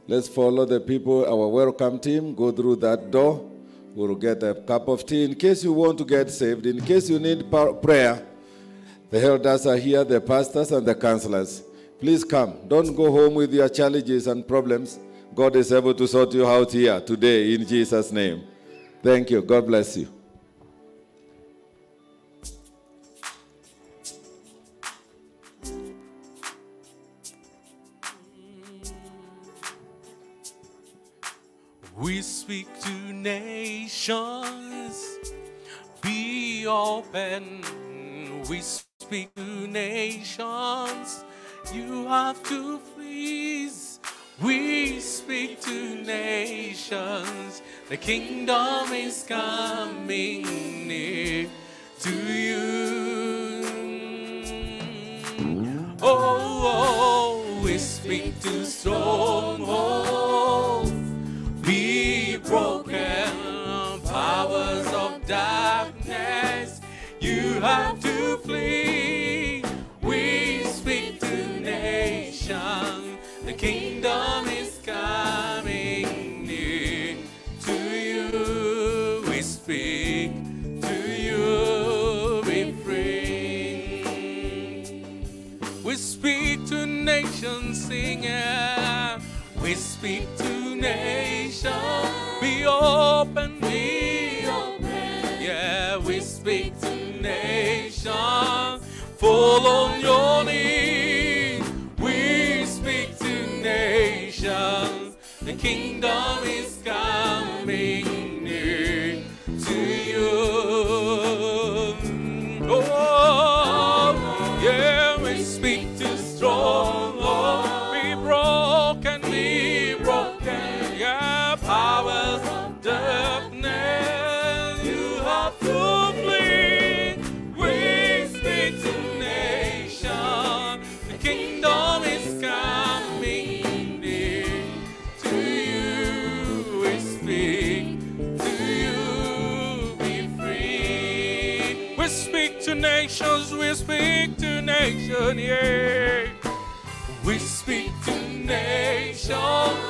let's follow the people, our welcome team, go through that door. We'll get a cup of tea in case you want to get saved, in case you need prayer. The elders are here, the pastors and the counselors. Please come. Don't go home with your challenges and problems. God is able to sort you out here today in Jesus' name. Thank you. God bless you. We speak to nations, be open. We speak to nations, you have to please. We speak to nations, the kingdom is coming near to you. Oh, oh, oh we speak to strongholds be broken. Powers of darkness, you have to flee. We speak to nations, the kingdom is coming near to you. We speak to you, be free. We speak to nations singing. We speak to nations. Open, be open. Yeah, we speak to nations. Fall on your knees. We speak to nations. The kingdom is coming nations, yeah. We speak to nations,